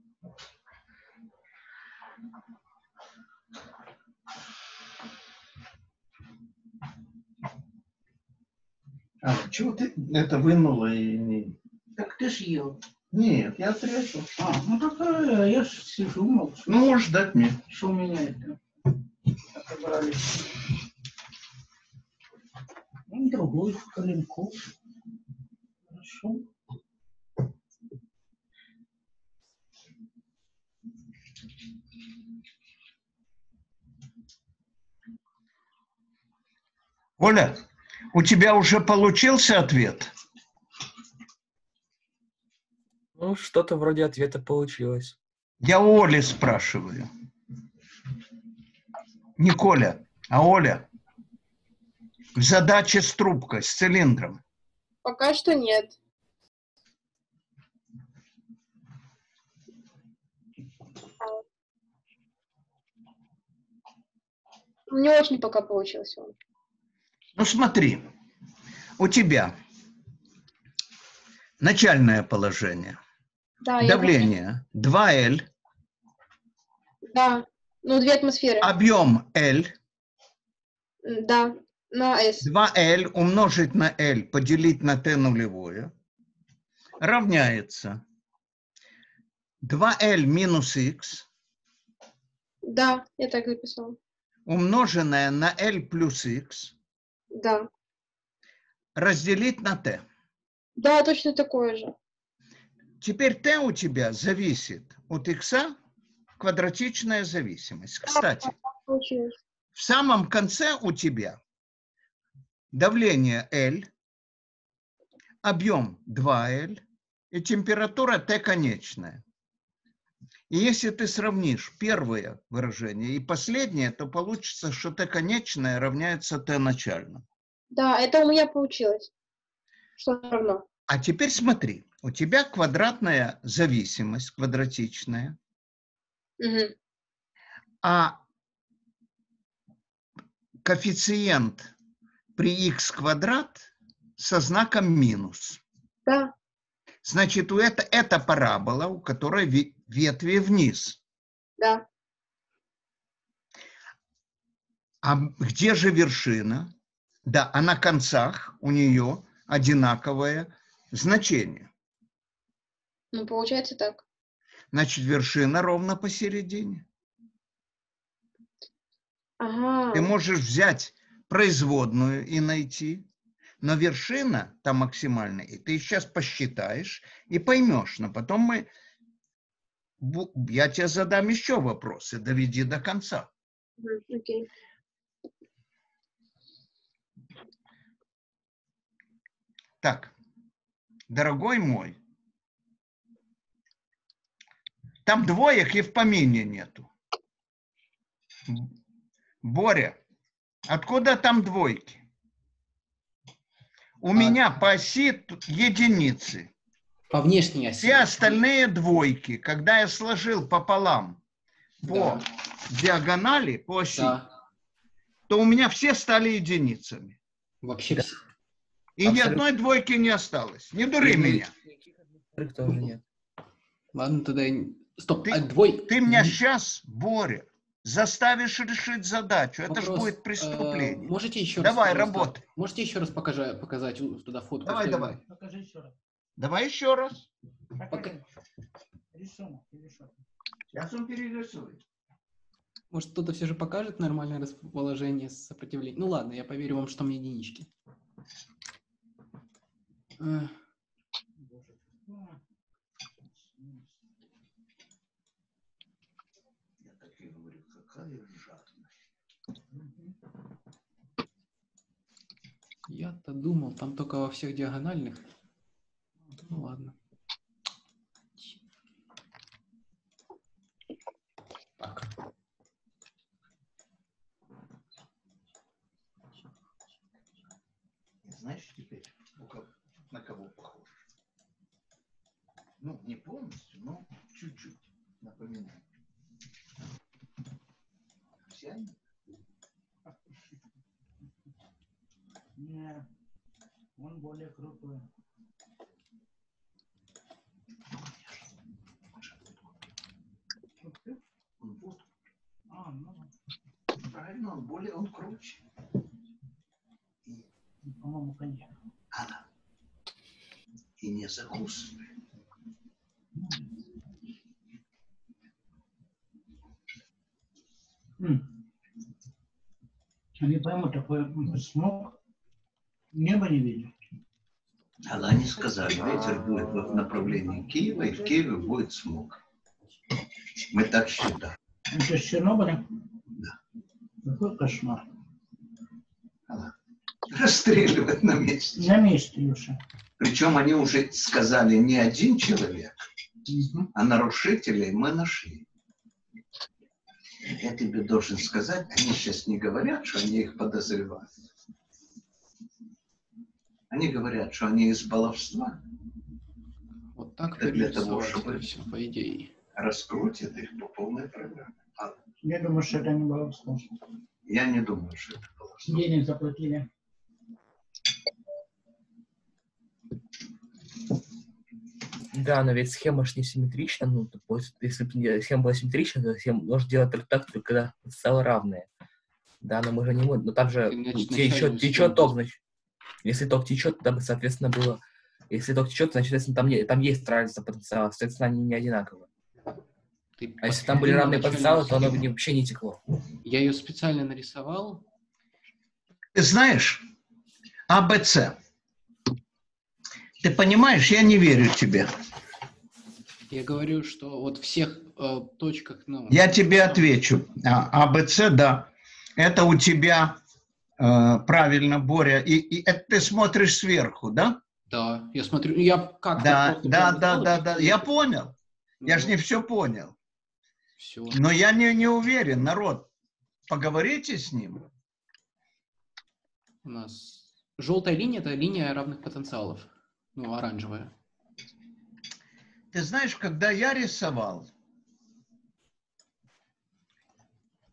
А, чего ты это вынула и не... Так ты ж ел. Нет, я отрезал. А, ну так э, я ж сижу, молчу. Ну, можешь дать мне. Что у меня это? Отобрали. Ну, другую коленку. Хорошо. Оля, у тебя уже получился ответ? Ну, что-то вроде ответа получилось. Я у Оли спрашиваю. Не Коля, а Оля. В задаче с трубкой, с цилиндром. Пока что нет. Не очень пока получился он. Ну смотри, у тебя начальное положение, Да, давление 2L, помню. Да. Ну, две атмосферы. объем L, Да. На S. 2L умножить на L поделить на T нулевое равняется 2L минус X Да, я так записала. умноженное на L плюс X Да. разделить на T. Да, точно такое же. Теперь T у тебя зависит от X, квадратичная зависимость. Кстати, в самом конце у тебя давление L, объем 2L и температура T конечная. И если ты сравнишь первое выражение и последнее, то получится, что T конечное равняется T начальному. Да, это у меня получилось. Что равно? А теперь смотри, у тебя квадратная зависимость, квадратичная, Мгм. а коэффициент при x квадрат со знаком минус. Да. Значит, у это, это парабола, у которой ве- ветви вниз. Да. А где же вершина? Да, а на концах у нее одинаковое значение. Ну, получается так. Значит, вершина ровно посередине. Ага. Ты можешь взять производную и найти, но вершина там максимальная, и ты сейчас посчитаешь и поймешь, но потом мы, я тебе задам еще вопросы, доведи до конца. Окей. Так, дорогой мой, там двоек и в помине нету. Боря, откуда там двойки? У меня по оси единицы. По внешней оси. Все остальные двойки, когда я сложил пополам по Да. диагонали, по оси, Да. то у меня все стали единицами. Вообще все. И ни Абсолютно. одной двойки не осталось. Не дури Мгм. меня. Тоже нет. Ладно, тогда... Стоп, Ты- а двой... Ты меня сейчас, Боря, заставишь решить задачу. Это же вопрос, будет э, преступление. можете еще Давай, раз, работай. Можете еще раз покажа- показать туда фотку? Давай, я- давай. Покажи еще раз. Давай еще раз. Покажи. Рисунок что? Сейчас он перерисует. Может, кто-то все же покажет нормальное расположение сопротивления? Ну ладно, я поверю вам, что там единички. Э, Я так и говорю, какая жадность. Я-то думал, там только во всех диагональных. Ну ладно. Так. Знаешь теперь, кого- на кого похож? Ну, не полностью, но чуть-чуть напоминает. Все они? Нет. Он более крутой. Вот, А, ну, правильно, он более, он круче. по-моему, коньяк. Она. И не закусывает. М. Я не пойму, такой смог. Небо не видно. Але они сказали, ветер будет в направлении Киева, и в Киеве будет смог. Мы так считаем. Это с Чернобыля? Да. Какой кошмар. Расстреливать на месте. На месте, Юша. Причем они уже сказали не один человек, Мгм. а нарушителей мы нашли. Я тебе должен сказать, они сейчас не говорят, что они их подозревают. Они говорят, что они из баловства Вот так Это для того, чтобы- все, по идее. раскрутят их по полной программе. А Я думаю, что это не сложно. я не думаю, что это баловство. Денег заплатили. Да, но ведь схема ж не симметрична. Ну, есть, если бы схема была симметрична, то схема можно делать только так, только когда потенциалы равные. Да, но мы же не можем. Но там же Иначе течет, течет ток, значит. Если ток течет, бы, соответственно, было... Если ток течет, значит, соответственно, там, не- там есть разница потенциала, соответственно, они не одинаковые. Ты А если там были равные потенциалы, то оно бы вообще не текло. Я ее специально нарисовал. Ты знаешь, АБЦ. Ты понимаешь, я не верю тебе. Я говорю, что вот в всех э, точках, ну, Я тебе отвечу. А, АБЦ, да. Это у тебя правильно, Боря. И, и это ты смотришь сверху, да? да, я смотрю, я как Да, да, да, да, да. Я понял. Я же не все понял. Все. Но я не, не уверен, народ. Поговорите с ним. У нас желтая линия это линия равных потенциалов. Ну, оранжевая. Ты знаешь, когда я рисовал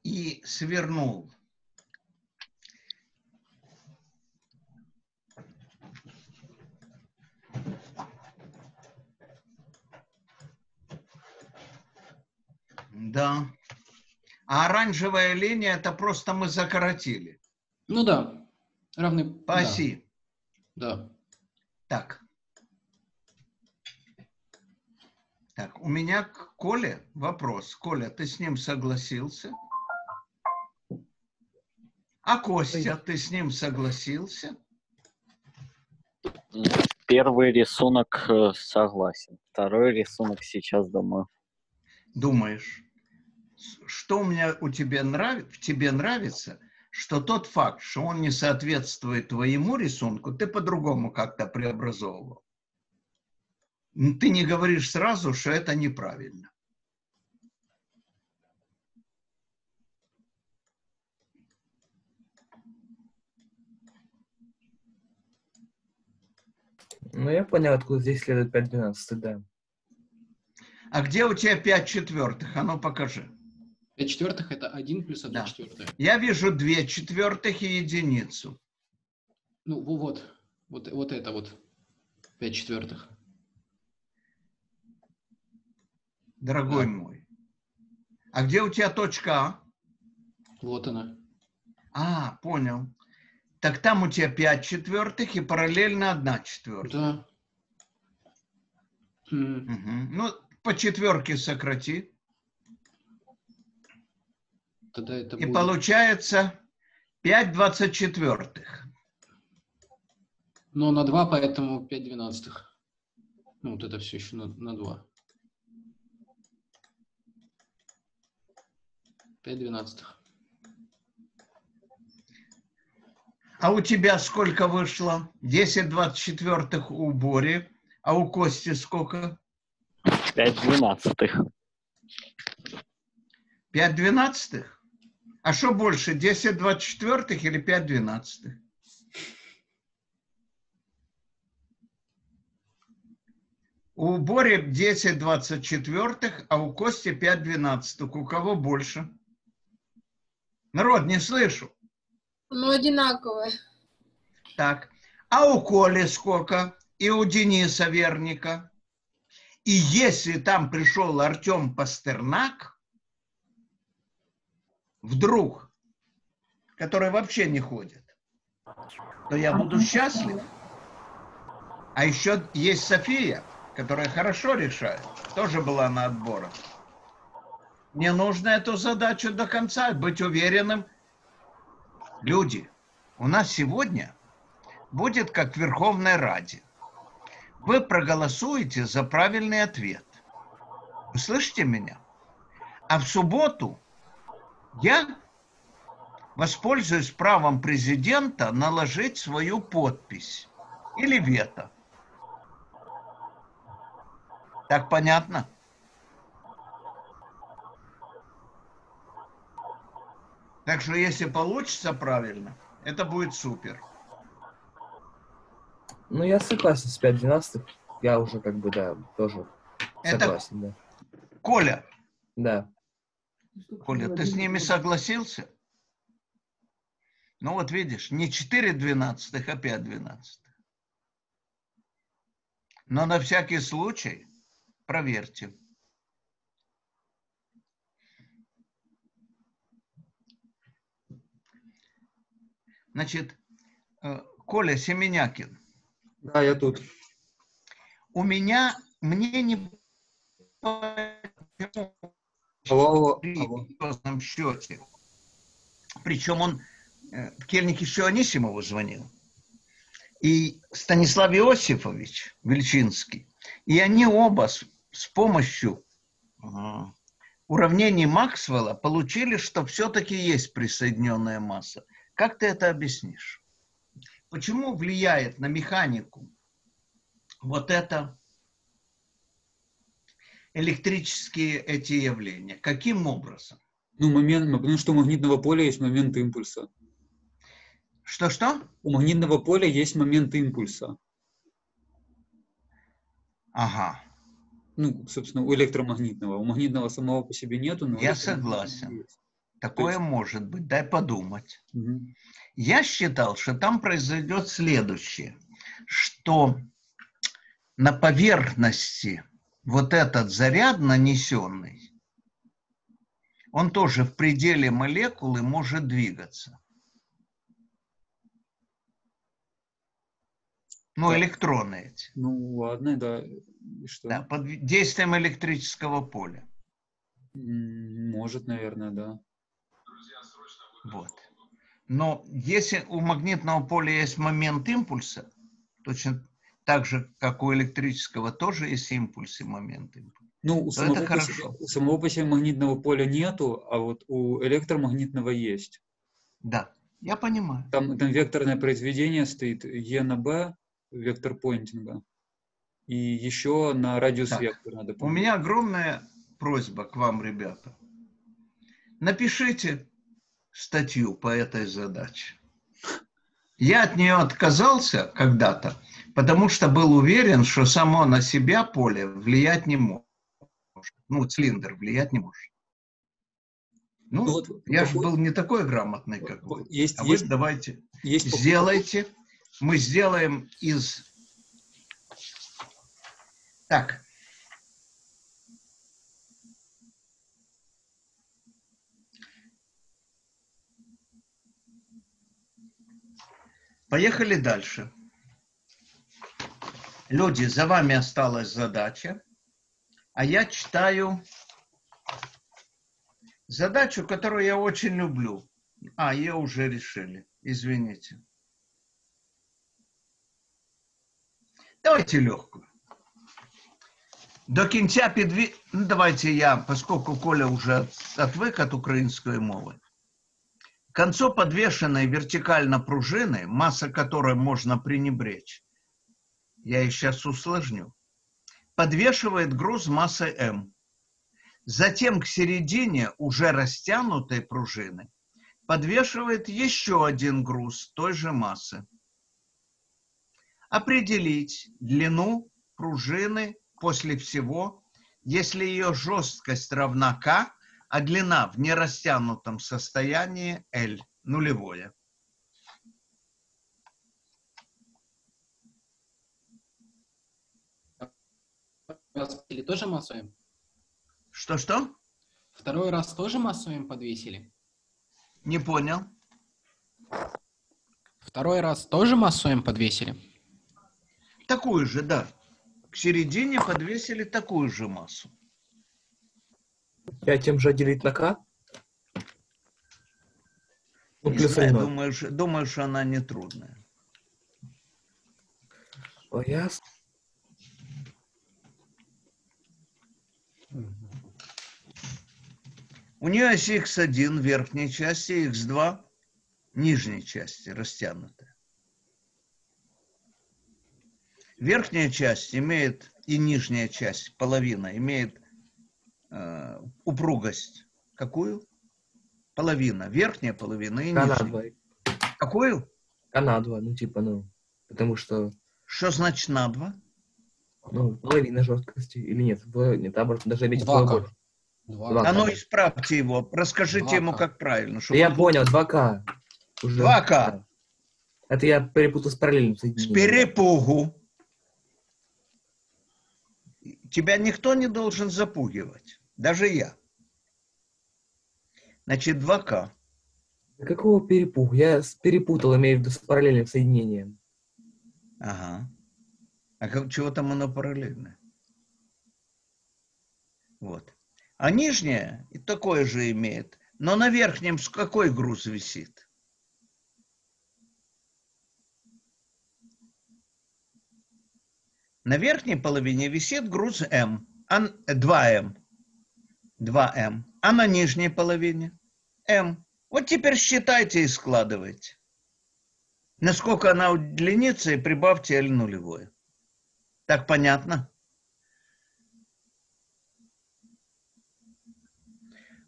и свернул Да. А оранжевая линия это просто мы закоротили Ну да, равный по да, оси. Да. Так. Так, у меня к Коле вопрос. Коля, ты с ним согласился? А Костя, ты с ним согласился? Первый рисунок э, согласен. Второй рисунок сейчас думаю. Думаешь, что у меня у тебя нравится, тебе нравится, что тот факт, что он не соответствует твоему рисунку, ты по-другому как-то преобразовывал. Ты не говоришь сразу, что это неправильно. Ну, я понял, откуда здесь следует 5-12, да. А где у тебя 5 четвертых? А ну покажи. 5 четвертых это 1 плюс 1 Да. четвертая. Я вижу 2 четвертых и единицу. Ну, во- вот, вот, вот это вот. 5 четвертых. Дорогой Да. мой. А где у тебя точка А? Вот она. А, понял. Так там у тебя 5 четвертых и параллельно 1 четвертая. Да. Мгм. Ну, по четверке сократи. Тогда это И будет... получается 5 двадцать четвертых. Но на 2, поэтому 5 двенадцатых. Ну, вот это все еще на, на 2. 5 двенадцатых. А у тебя сколько вышло? 10 двадцать четвертых у Бори. А у Кости сколько? Пять двенадцатых. 5 двенадцатых? А что больше, 10 двадцать четвертых или 5 двенадцатых? У Бори 10 двадцать четвертых, а у Кости 5 двенадцатых. У кого больше? Народ, не слышу. Ну, одинаковые. Так. А у Коли сколько? И у Дениса Верника. И если там пришел Артем Пастернак, вдруг, который вообще не ходит, то я буду счастлив. А еще есть София, которая хорошо решает, тоже была на отборах. Мне нужно эту задачу до конца, быть уверенным. Люди, у нас сегодня будет как в Верховной Раде. Вы проголосуете за правильный ответ. Вы слышите меня? А в субботу я воспользуюсь правом президента наложить свою подпись или вето. Так понятно? Так что если получится правильно, это будет супер. Ну, я согласен с 5-12. Я уже как бы, да, тоже Это- согласен, да. Коля, Да. Коля, ты с ними согласился? Ну вот видишь, не 4 двенадцатых, а 5 двенадцатых. Но на всякий случай проверьте. Значит, э, Коля Семенякин, Да, я тут. у меня, мне не Алло, алло, серьезном счете. Причем он э, Кельник еще Анисимову звонил. И Станислав Иосифович Вельчинский. И они оба с, с помощью ага, уравнений Максвелла получили, что все-таки есть присоединенная масса. Как ты это объяснишь? Почему влияет на механику вот это электрические эти явления? Каким образом? Ну, момент, потому что у магнитного поля есть момент импульса. Что-что? У магнитного поля есть момент импульса. Ага, Ну, собственно, у электромагнитного. У магнитного самого по себе нету, но... я согласен. есть. Такое есть- может быть. Дай подумать. Мгм. Я считал, что там произойдет следующее, что на поверхности вот этот заряд нанесенный, он тоже в пределе молекулы может двигаться. Ну, Так. электроны эти. Ну, ладно, да. И что? Да, под действием электрического поля. Может, наверное, да. Вот. Но если у магнитного поля есть момент импульса, точно так же, как у электрического, тоже есть импульс и момент импульса. Ну, у это самого, себе, хорошо. у самого по себе магнитного поля нету, а вот у электромагнитного есть. Да, я понимаю. Там, там векторное произведение стоит Е на Б, вектор поинтинга. И еще на радиус Так, вектор надо У помнить. меня огромная просьба к вам, ребята. Напишите статью по этой задаче. Я от нее отказался когда-то, потому что был уверен, что само на себя поле влиять не может. Ну, цилиндр влиять не может. Ну, Ну, вот я же был не такой грамотный, как вы. Есть, А есть, вы давайте есть сделайте. Мы сделаем из... Так. Поехали дальше. Люди, за вами осталась задача, а я читаю задачу, которую я очень люблю. А, ее уже решили. Извините. Давайте легкую. До кінця підві... Ну, давайте я, поскольку Коля уже отвык от украинской мовы. К концу подвешенной вертикально пружины, масса которой можно пренебречь, я их сейчас усложню, подвешивает груз массой М. Затем к середине уже растянутой пружины подвешивает еще один груз той же массы. Определить длину пружины после всего, если ее жесткость равна К, а длина в нерастянутом состоянии L, нулевое. Раз или тоже массу М? Что-что? Второй раз тоже массу М подвесили? Не понял. Второй раз тоже массу М подвесили? Такую же, да. К середине подвесили такую же массу. 5 м же делить на К? Ну, Не плюс знаю, думаю, что она не трудная. О, ясно. У нее есть x1 в верхней части, x2 в нижней части растянутая. Верхняя часть имеет и нижняя часть, половина, имеет э, упругость. Какую? Половина. Верхняя половина и Канадва. нижняя. Какую? Канадва, ну типа, ну, потому что, Что значит на два? ну, половина жесткости или нет, в, нет, наоборот, даже иметь Два больше. Два. Два А ну исправьте его. Расскажите Два ему, К. как правильно. Чтобы я он- понял, 2К. Уже. 2К. Да. Это я перепутал с параллельным С соединением. перепугу. Тебя никто не должен запугивать. Даже я. Значит, 2К. Да Какого перепугу? Я с- перепутал, имею в виду с параллельным соединением. Ага. А как, чего там оно параллельное? Вот. А нижняя и такое же имеет. Но на верхнем с какой груз висит? На верхней половине висит груз М. А, н- 2М. 2М. А на нижней половине М. Вот теперь считайте и складывайте. Насколько она удлинится, и прибавьте L нулевое. Так понятно?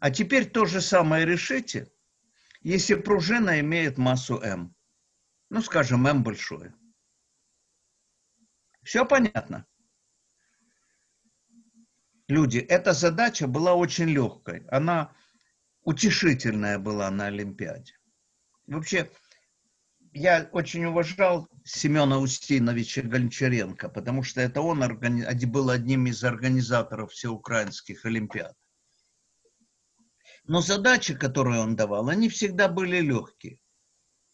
А теперь то же самое решите, если пружина имеет массу m. Ну, скажем, m большое. Все понятно? Люди, эта задача была очень легкой. Она утешительная была на Олимпиаде. Вообще, я очень уважал Семена Устиновича Гончаренко, потому что это он был одним из организаторов всеукраинских Олимпиад. Но задачи, которые он давал, они всегда были легкие.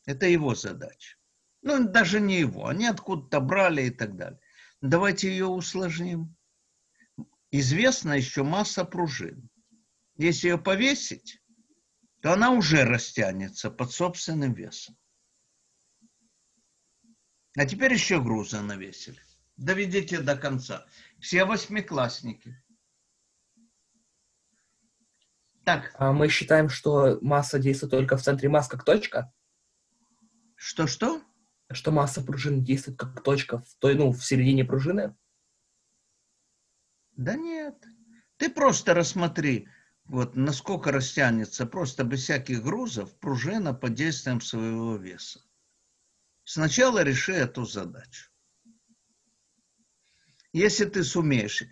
Это его задача. Ну, даже не его, они откуда-то брали и так далее. Давайте ее усложним. Известна еще масса пружин. Если ее повесить, то она уже растянется под собственным весом. А теперь еще грузы навесили. Доведите до конца. Все восьмиклассники. Так, А мы считаем, что масса действует только в центре масс как точка? что-что? Что масса пружины действует как точка в той, ну, в середине пружины? Да нет. Ты просто рассмотри, вот насколько растянется, просто без всяких грузов, пружина под действием своего веса. Сначала реши эту задачу. Если ты сумеешь,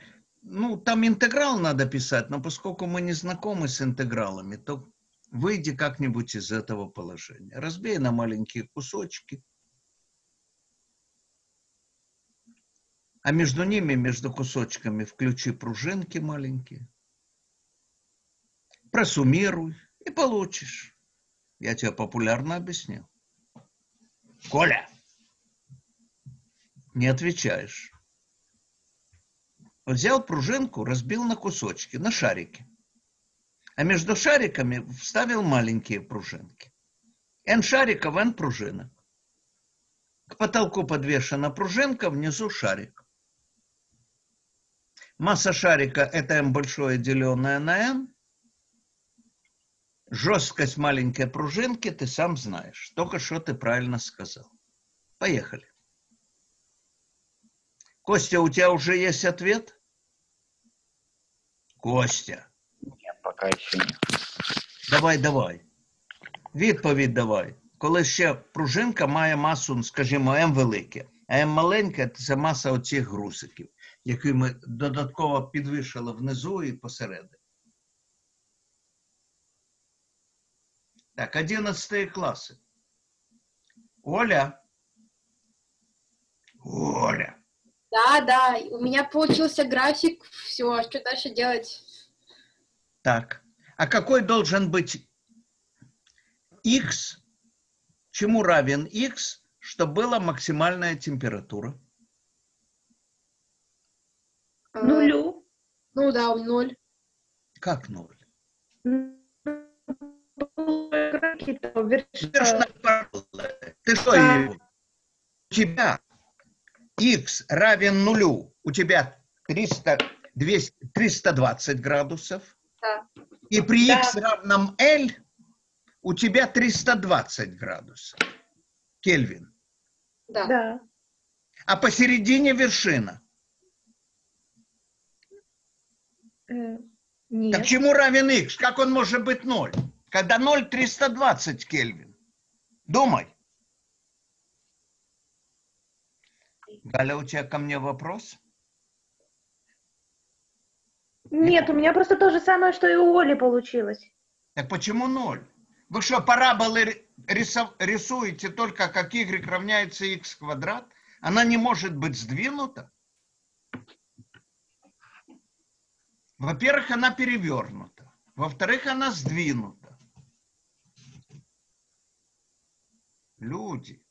ну, там интеграл надо писать, но поскольку мы не знакомы с интегралами, то выйди как-нибудь из этого положения. Разбей на маленькие кусочки. А между ними, между кусочками, включи пружинки маленькие. Просуммируй и получишь. Я тебе популярно объяснил. Коля, не отвечаешь. Взял пружинку, разбил на кусочки, на шарики. А между шариками вставил маленькие пружинки. N шариков, N пружинок. К потолку подвешена пружинка, внизу шарик. Масса шарика – это m большое, деленное на n. Жесткость маленькой пружинки ты сам знаешь. Только что ты правильно сказал. Поехали. Костя, у тебя уже есть ответ? Костя, Нет, пока еще нет. давай, давай. Відповідь давай. Коли ще пружинка має масу, скажімо, М велике, а М маленьке це маса оцих грузиків, які ми додатково підвищили внизу і посередині. Так, 11 класи. Оля. Оля. Да, да, у меня получился график, все, что дальше делать? Так. А какой должен быть x? Чему равен x, чтобы была максимальная температура? А, Нулю. Ну да, у ноль. Как ноль? Ты что, Да. его? У тебя x равен нулю, у тебя 300, 200, 320 градусов. Да. И при Да. x равном L у тебя 320 градусов. Кельвин. Да. Да. А посередине вершина. Э, Так Нет. чему равен x? Как он может быть 0? Когда 0, 320 Кельвин. Думай. Галя, у тебя ко мне вопрос? Нет, у меня просто то же самое, что и у Оли получилось. Так почему 0? Вы что, параболы рисуете только как y равняется x квадрат? Она не может быть сдвинута? Во-первых, она перевернута. Во-вторых, она сдвинута. Люди.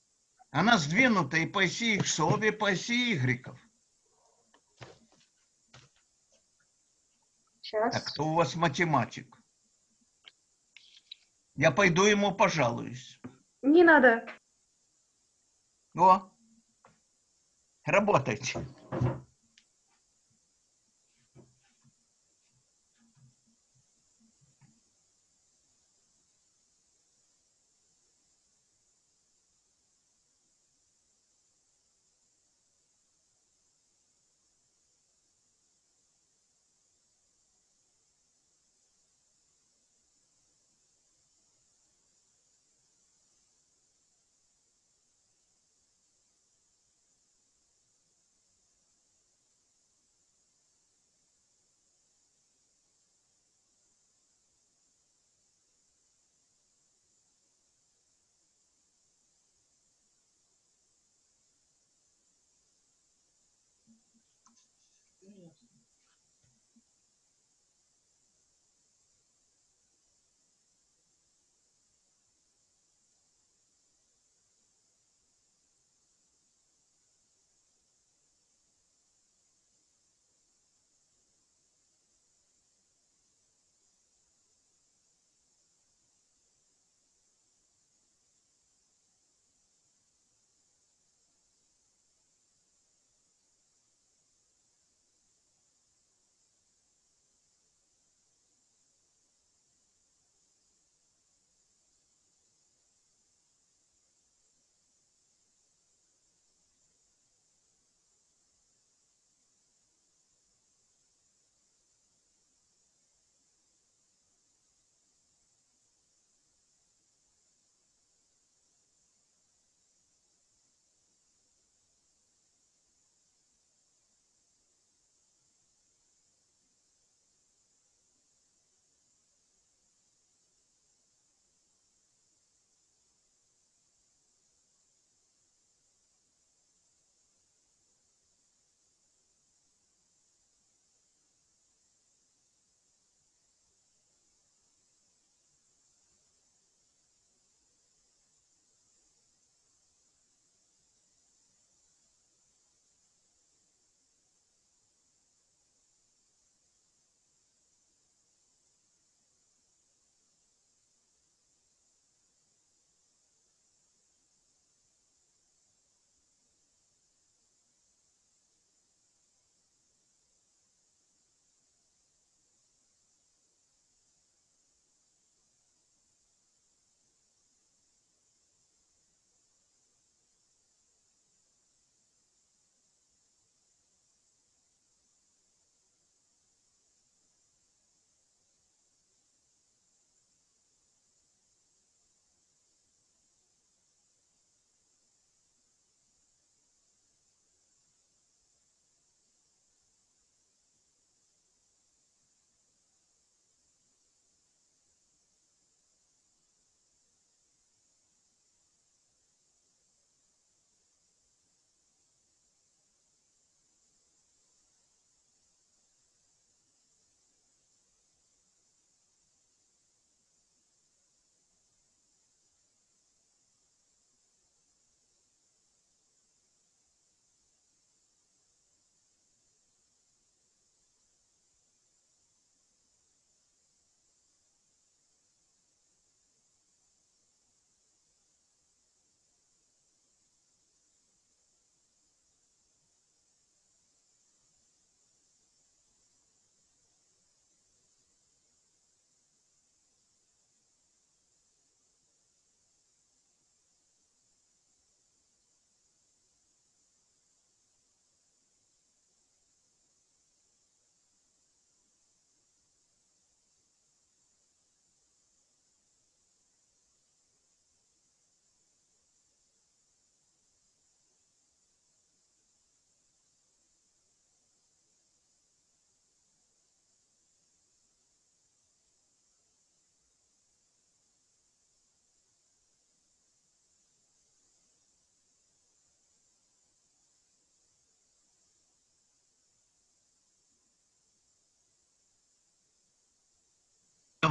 Она сдвинута и по оси x, и по оси y. Сейчас. Так кто у вас математик? Я пойду ему пожалуюсь. Не надо. О, работайте.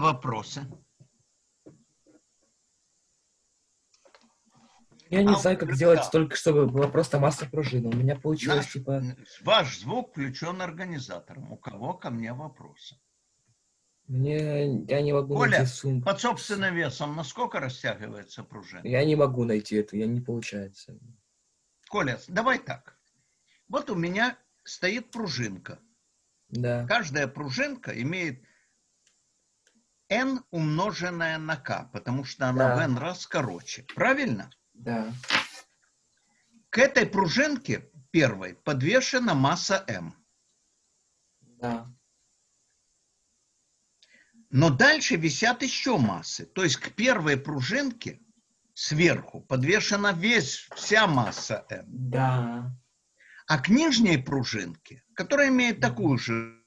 Вопросы? Я не А знаю, как сделать да. только, чтобы была просто масса пружины. У меня получилось, Наш- типа... Ваш звук включен организатором. У кого ко мне вопросы? Мне... Я не могу Коля, найти сумку. под собственным весом насколько растягивается пружина? Я не могу найти это, я не получается. Коля, давай так. Вот у меня стоит пружинка. Да, Каждая пружинка имеет n умноженное на k, потому что она Да. в n раз короче. Правильно? да. К этой пружинке первой подвешена масса m. Да. Но дальше висят еще массы. То есть к первой пружинке сверху подвешена весь, вся масса m. Да. А к нижней пружинке, которая имеет такую же,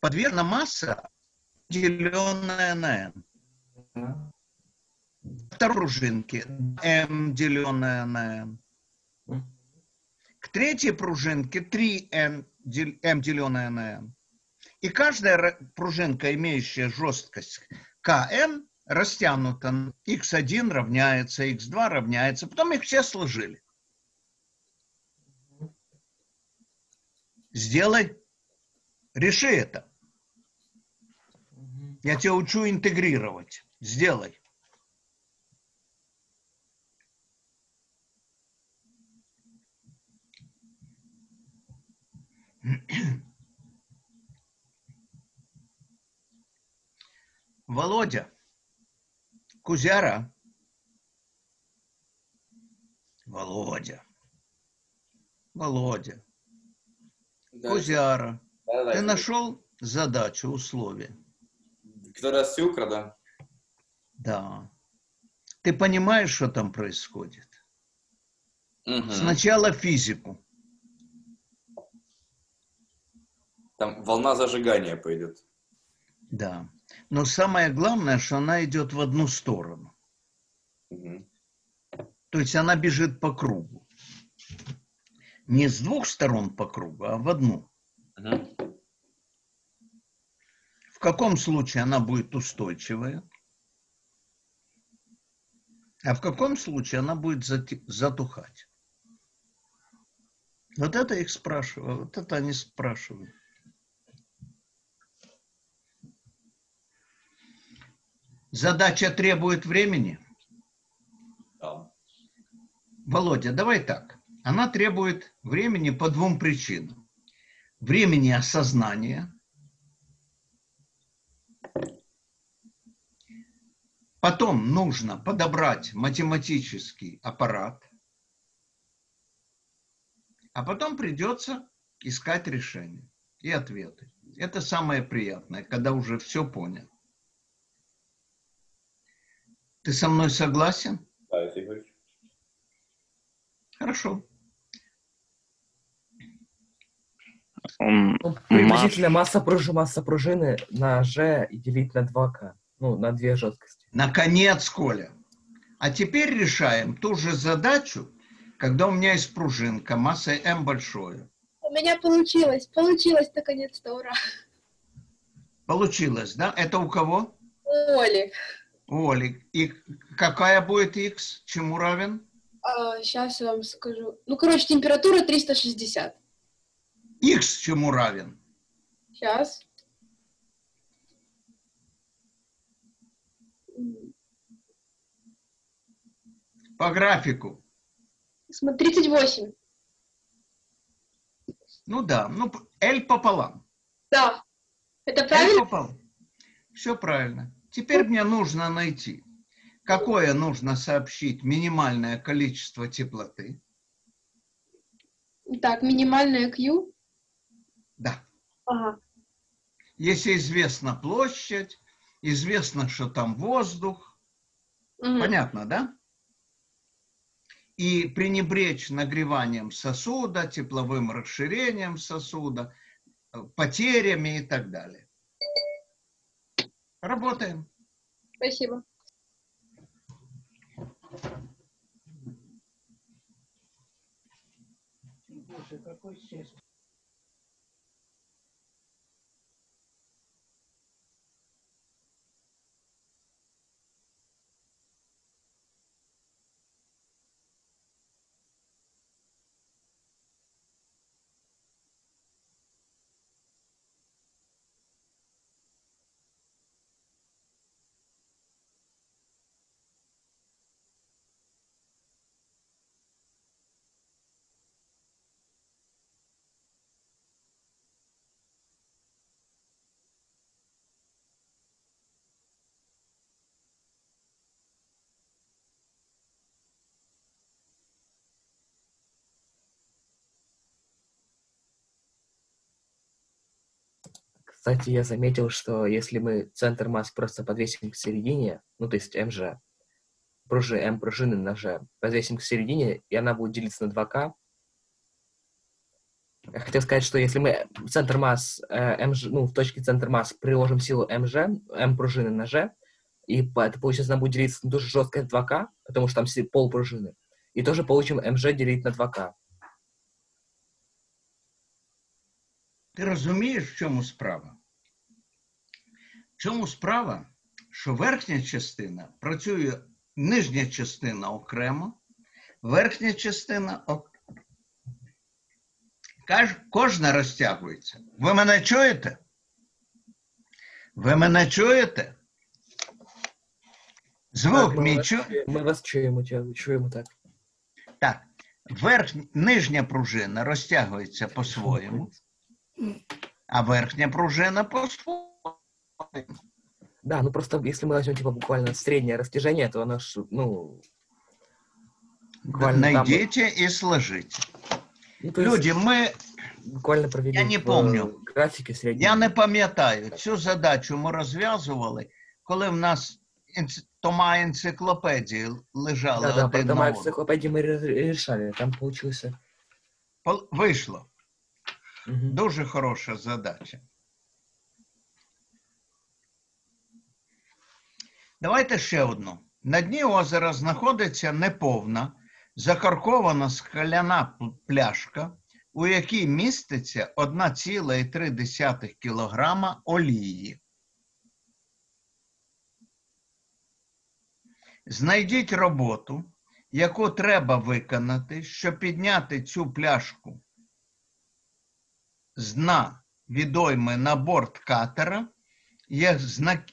подвешена масса, деленная на n. Да. Второй пружинке m, деленная на n. К третьей пружинке 3n, дел- m, деленная на n. И каждая пружинка, имеющая жесткость kn, растянута. на x1 равняется, x2 равняется. Потом их все сложили. Сделай. Реши это. Я тебя учу интегрировать. Сделай. Володя, Кузяра, Володя, Володя, Кузяра, Да, ты да. нашел задачу, условия? Которая с Юкра, да? Да. Ты понимаешь, что там происходит? Мгм. Сначала физику. Там волна зажигания пойдет. Да. Но самое главное, что она идет в одну сторону. Мгм. То есть она бежит по кругу. Не с двух сторон по кругу, а в одну. Мгм. В каком случае она будет устойчивая? А в каком случае она будет затухать? Вот это их спрашиваю, вот это они спрашивают. Задача требует времени. Да. Володя, давай так. Она требует времени по двум причинам. Времени осознания. Потом нужно подобрать математический аппарат. А потом придется искать решения и ответы. Это самое приятное, когда уже все понял. Ты со мной согласен? Да, Игоревич. Хорошо. Масс- приблизительно масса пружины, масса пружины на G и делить на 2К. Ну, на две жесткости. Наконец, Коля. А теперь решаем ту же задачу, когда у меня есть пружинка массой m большое. У меня получилось, получилось наконец-то, ура. Получилось, да? Это у кого? Оли. У Оли. И какая будет x? Чему равен? сейчас я вам скажу. Ну, короче, температура 360. x чему равен? Сейчас. По графику. Смотри, 38. Ну да, ну L пополам. Да. Это L правильно? пополам. Все правильно. Теперь мне нужно найти, какое нужно сообщить минимальное количество теплоты. Так, минимальная Q. Да. Ага. Если известна площадь, известно, что там воздух. Мгм. Понятно, да? И пренебречь нагреванием сосуда, тепловым расширением сосуда, э, потерями и так далее. Работаем. Спасибо. Боже, какой счастье. Кстати, я заметил, что если мы центр масс просто подвесим к середине, ну, то есть МЖ, пружи, М пружины на Ж, подвесим к середине, и она будет делиться на 2К. Я хотел сказать, что если мы центр масс, э, МЖ, ну, в точке центр масс приложим силу МЖ, М пружины на Ж, и это, получается, она будет делиться на дуже жесткое 2К, потому что там пол пружины, и тоже получим МЖ делить на 2К. Ти розумієш, в чому справа? В чому справа, що верхня частина працює, нижня частина окремо, верхня частина ок- Каж- Кожна розтягується. Ви мене чуєте? Ви мене чуєте? Звук Так, мій вас чу... чуємо, Ми вас чуємо, чуємо так. Так, верх... нижня пружина розтягується по-своєму, а верхня пружина по-своєму. Да, ну просто если мы возьмем типа буквально среднее растяжение, то оно ж, ну, буквально там- Найдите и сложите. ну, то есть Люди, ми, буквально провели Я не в, помню. э, графике среднее. я не пам'ятаю, цю задачу ми розв'язували, коли в нас енц- тома енциклопедії лежали Да, да, один про на дома одному. энциклопедии мы ре- решали, там получился. Пол- Вийшло. Дуже хороша задача. Давайте ще одну. На дні озера знаходиться неповна, закаркована скляна пляшка, у якій міститься 1,3 кг олії. Знайдіть роботу, яку треба виконати, щоб підняти цю пляшку з відойми на борт катера,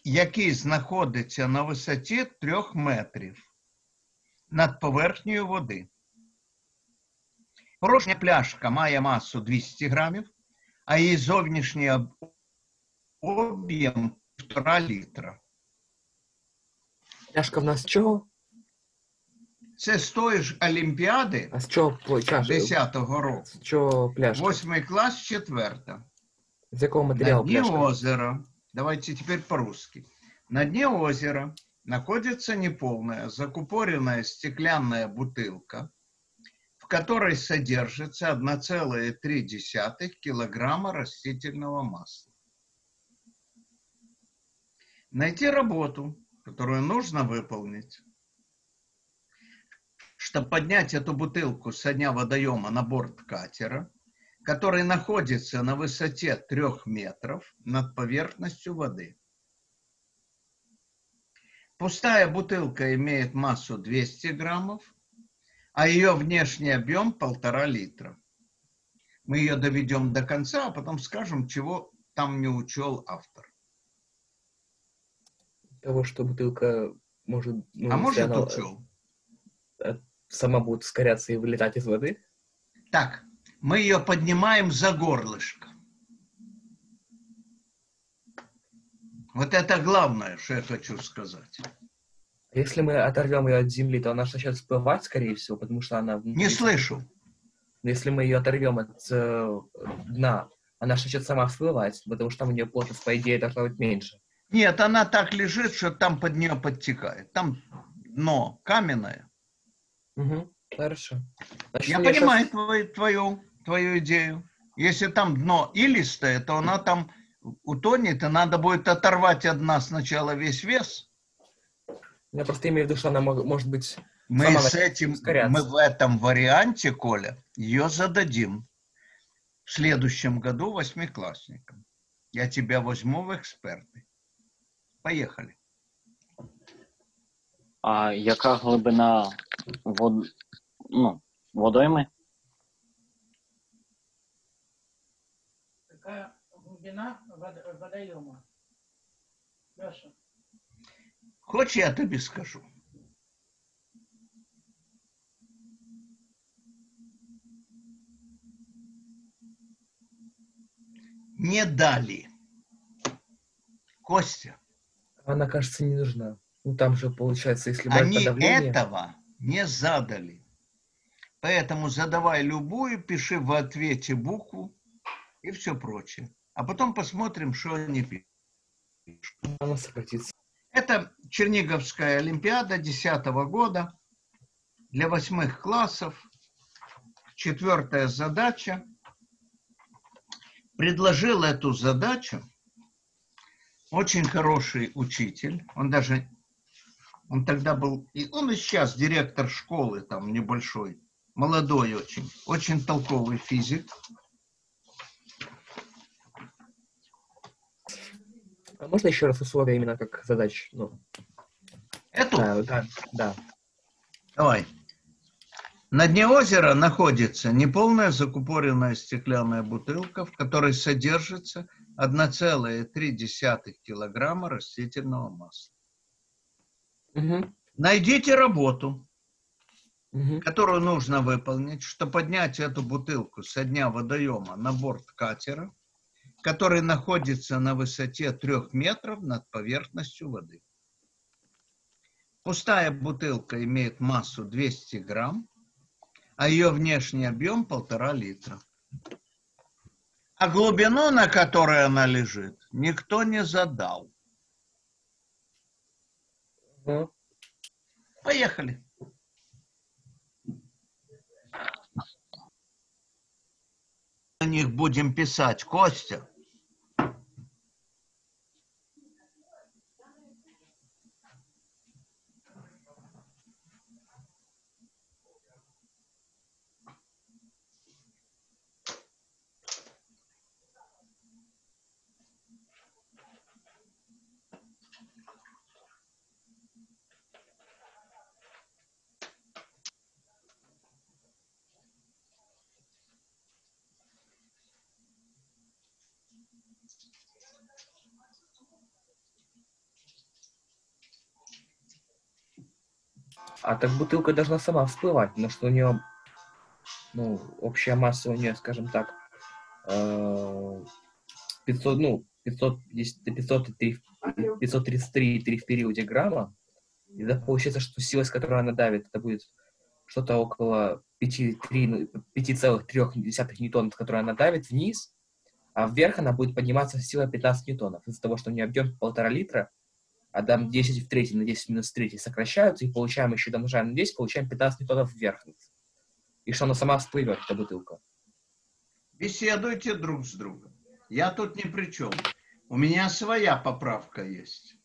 який знаходиться на висоті 3 метрів над поверхнею води. Порожня пляшка має масу 200 грамів, а її зовнішній об'єм 1,5 літра. Пляшка в нас чого? Це з тої ж Олімпіади А з чого по- чаша? 10-го року. З чого пляшка? Восьмий клас, четверта. З якого На матеріалу дне пляшка? озера, давайте теперь по-русски. На дне озера находится неполная закупоренная стеклянная бутылка, в которой содержится 1,3 килограмма растительного масла. Найти работу, которую нужно выполнить, чтобы поднять эту бутылку со дня водоема на борт катера, который находится на высоте 3 метров над поверхностью воды. Пустая бутылка имеет массу 200 граммов, а ее внешний объем полтора литра. Мы ее доведем до конца, а потом скажем, чего там не учел автор. Того, что бутылка может... ну, а может она, учел? э, Сама будет ускоряться и вылетать из воды? Так, мы ее поднимаем за горлышко. Вот это главное, что я хочу сказать. Если мы оторвем ее от земли, то она начнет всплывать, скорее всего, потому что она... внутри. Не слышу. Но Если мы ее оторвем от э, дна, она начнет сама всплывать, потому что там у нее плотность, по идее, должна быть меньше. Нет, она так лежит, что там под нее подтекает. Там дно каменное. Угу, хорошо. Значит, Я понимаю щас- твою, твою, твою идею. Если там дно илистое, то она там утонет, и надо будет оторвать от дна сначала весь вес. Я просто имею в виду, что она может быть... Мы с этим, ускоряться. мы в этом варианте, Коля, ее зададим в следующем году восьмиклассникам. Я тебя возьму в эксперты. Поехали. А яка глибина вод... ну, водойми? Какая глубина вод- водоема? Леша, Хочешь, я тебе скажу? Не дали. Костя, Она, кажется, не нужна. Ну, там же, получается, если брать они подавление... этого не задали. Поэтому задавай любую, пиши в ответе букву и все прочее. а потом посмотрим, что они пишут. Она сократится. Это Черниговская Олимпиада 2010 года для восьмых классов. Четвертая задача. Предложил эту задачу очень хороший учитель. Он даже, он тогда был, и он и сейчас директор школы там небольшой, молодой очень, очень толковый физик. А можно еще раз условия именно как задач? Ну, Эту? да, да, да. Давай. На дне озера находится неполная закупоренная стеклянная бутылка, в которой содержится 1,3 килограмма растительного масла. Мгм, Найдите работу, мгм. которую нужно выполнить, чтобы поднять эту бутылку со дня водоема на борт катера, который находится на высоте трех метров над поверхностью воды. Пустая бутылка имеет массу 200 грамм, а ее внешний объем полтора литра. А глубину, на которой она лежит, никто не задал. Поехали. На них будем писать, Костя. А так бутылка должна сама всплывать, потому что у нее, ну, общая масса у нее, скажем так, э, 500, ну, 500, есть 503, 533 в периоде грамма. И да, получается, что сила, с которой она давит, это будет что-то около 5,3, ну, 5,3 ньютонов, которой она давит вниз, а вверх она будет подниматься с силой 15 ньютонов. Из-за того, что у нее объем полтора литра, а там 10 в третий на 10 минус третий сокращаются, и получаем еще домножаем на 10, получаем 15 ньютонов вверх. И что она сама всплывет, эта бутылка. Беседуйте друг с другом. Я тут ни при чем. У меня своя поправка есть.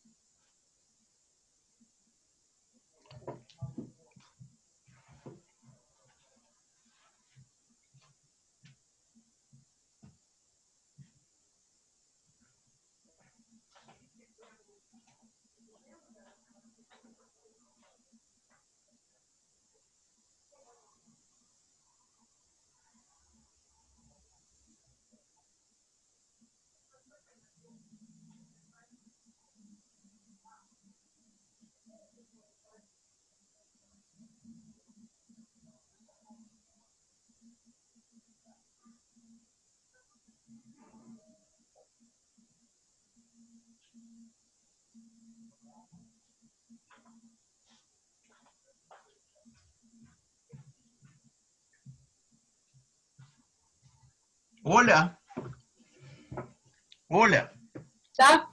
Оля. Оля. Да?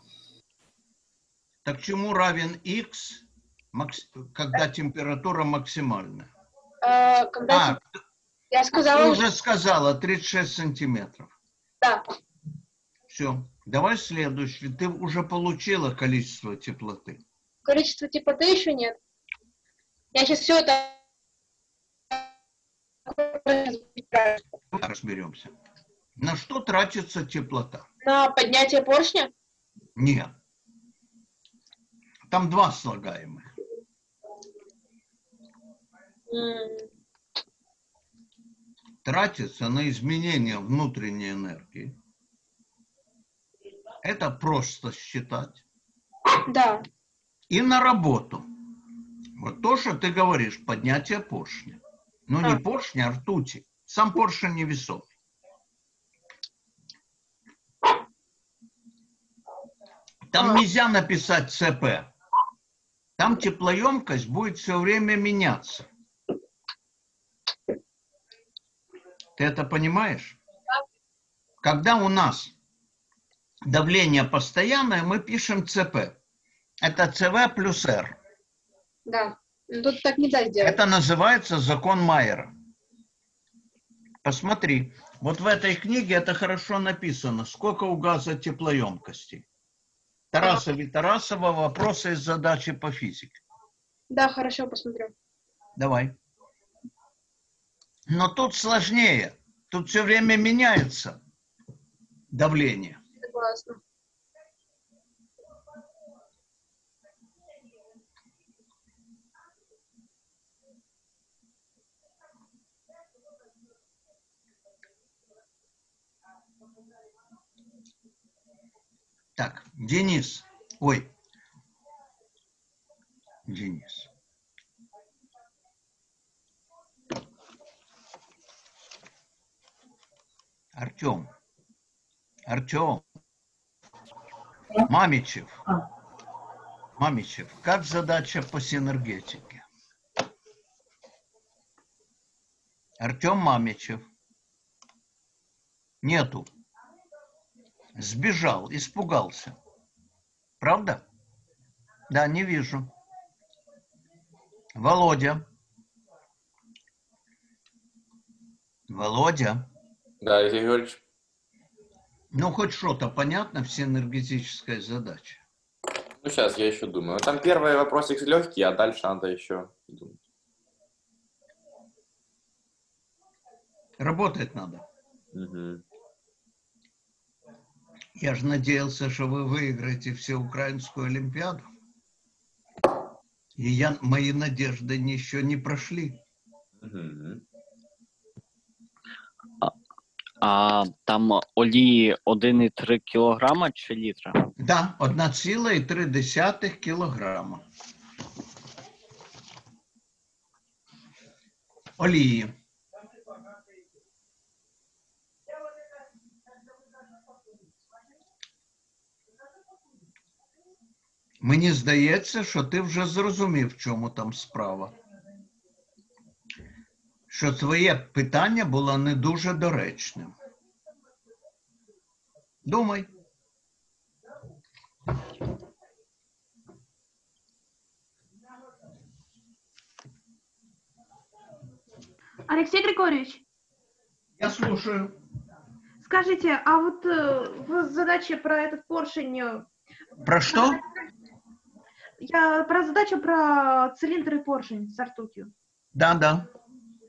Так чему равен x, когда температура максимальная? Э, когда А, ты- Я ты сказала уже сказала 36 сантиметров. Да. Все. Давай следующий. Ты уже получила количество теплоты. Количество теплоты еще нет. Я сейчас все это Разберемся. На что тратится теплота? на поднятие поршня. Нет. Там два слагаемых. Тратится на изменение внутренней энергии. Это просто считать. Да. И на работу. Вот то, что ты говоришь, поднятие поршня. Ну, не А. поршня, а ртути. Сам поршень невесомый. Там нельзя написать ЦП. Там теплоемкость будет все время меняться. Ты это понимаешь? Когда у нас давление постоянное, мы пишем ЦП. Это ЦВ плюс Р. Да. Ну, Тут так нельзя сделать. Это называется закон Майера. Посмотри, вот в этой книге это хорошо написано. Сколько у газа теплоемкости? Тарасов и Тарасова вопросы из задачи по физике. Да, хорошо, посмотрю. Давай. Но тут сложнее. Тут все время меняется давление. Согласна. Так, Денис. Ой. Денис. Артем. Артем. Мамичев. Мамичев. Как задача по синергетике? Артем Мамичев. Нету. Сбежал, испугался. Правда? Да, не вижу. Володя. Володя. Да, Алексей Григорьевич. Ну, хоть что-то понятно в синергетической задаче. Ну, сейчас я еще думаю. Там первый вопросик легкий, а дальше надо еще думать. Работать надо. Мгм. Я же надеялся, что вы выиграете всеукраинскую олимпиаду. И я, мои надежды не- еще не прошли. Мгм. А там олії 1,3 кілограма чи літра? Да, 1,3 кілограма. Олії. Мені здається, що ти вже зрозумів, в чому там справа. Що твоє питання було не дуже доречним. Думай. Алексей Григорьевич, Я слушаю. скажите, а вот э, в задаче про этот поршень, э, Про что? Я про задачу про цилиндр и поршень с ртутью. Да, да.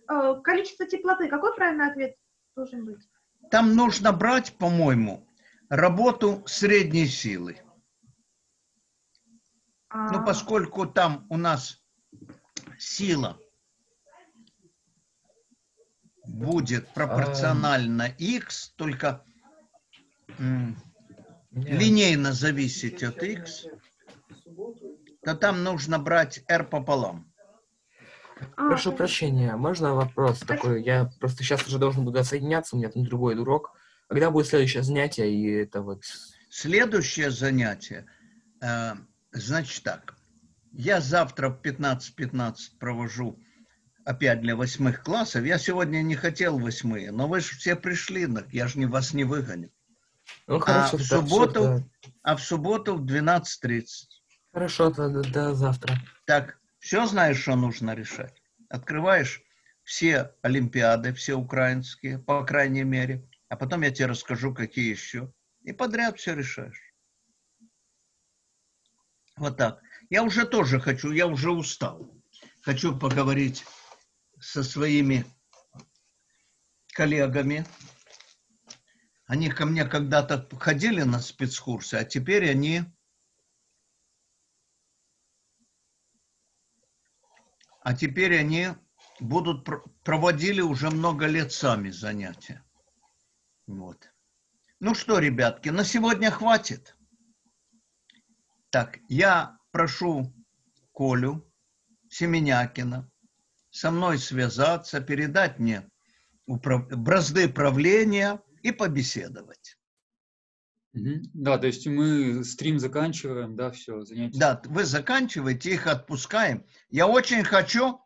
Э, количество теплоты, какой правильный ответ должен быть? Там нужно брать, по-моему, работу средней силы. Ну, А, поскольку там у нас сила будет пропорционально x, только линейно зависеть от x, то там нужно брать r пополам. а, Прошу понятно. прощения, можно вопрос такой? Я просто сейчас уже должен буду отсоединяться, у меня там другой урок. Когда будет следующее занятие, и это вот... Следующее занятие, э, значит так, я завтра в 15-15 провожу опять для восьмых классов. Я сегодня не хотел восьмые, но вы же все пришли, я же не, вас не выгоню. Ну, А хорошо, в тогда всё, субботу, тогда- а в субботу в 12.30. Хорошо, тогда до завтра. Так, все знаешь, что нужно решать? Открываешь все олимпиады, все украинские, по крайней мере, а потом я тебе расскажу, какие еще. И подряд все решаешь. Вот так. Я уже тоже хочу, я уже устал. Хочу поговорить со своими коллегами. Они ко мне когда-то ходили на спецкурсы, а теперь они а теперь они будут пр- проводили уже много лет сами занятия. Вот. Ну что, ребятки, на сегодня хватит. Так, я прошу Колю Семенякина со мной связаться, передать мне бразды правления и побеседовать. Да, то есть мы стрим заканчиваем, да, все, занятие. Да, вы заканчиваете, их отпускаем. Я очень хочу,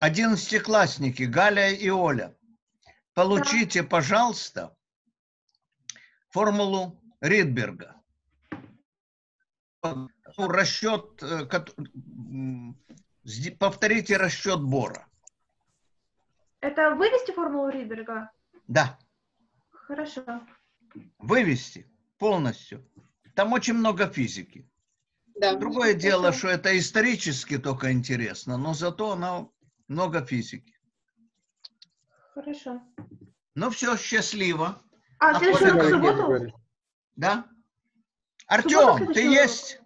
одиннадцатиклассники, Галя и Оля, получите, пожалуйста, формулу Ридберга. Ну, расчет, э, повторите расчет Бора. Это вывести формулу Ридберга? Да, Хорошо. Вывести полностью. Там очень много физики. Да. Другое дело, что это исторически только интересно, но зато она много физики. Хорошо. Ну все, счастливо. А, следующий урок в Коля субботу? Да? Артем, ты есть?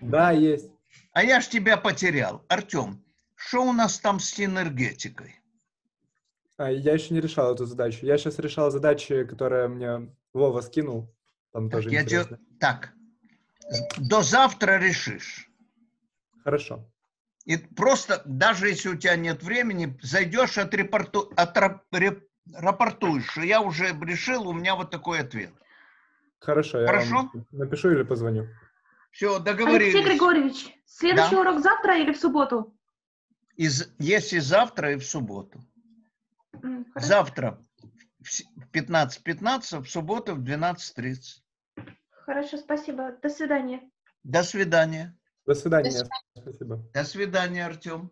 Да, есть. А я ж тебя потерял. Артем, что у нас там с энергетикой? А, я еще не решал эту задачу. Я сейчас решал задачи, которые мне Вова скинул. Там тоже Я те- интересно. Так, до завтра решишь. Хорошо. И просто, даже если у тебя нет времени, зайдешь, отрепорту, отрап- ре- рапортуешь, что я уже решил, у меня вот такой ответ. Хорошо, я Хорошо? вам напишу или позвоню. Все, Алексей договорились. Григорьевич, следующий Да. урок завтра или в субботу? Из, есть и завтра, и в субботу. Хорошо. Завтра в с- в 15.15, в субботу в 12.30. Хорошо, спасибо. До свидания. До свидания. До свидания. До Спасибо. До свидания, Артем.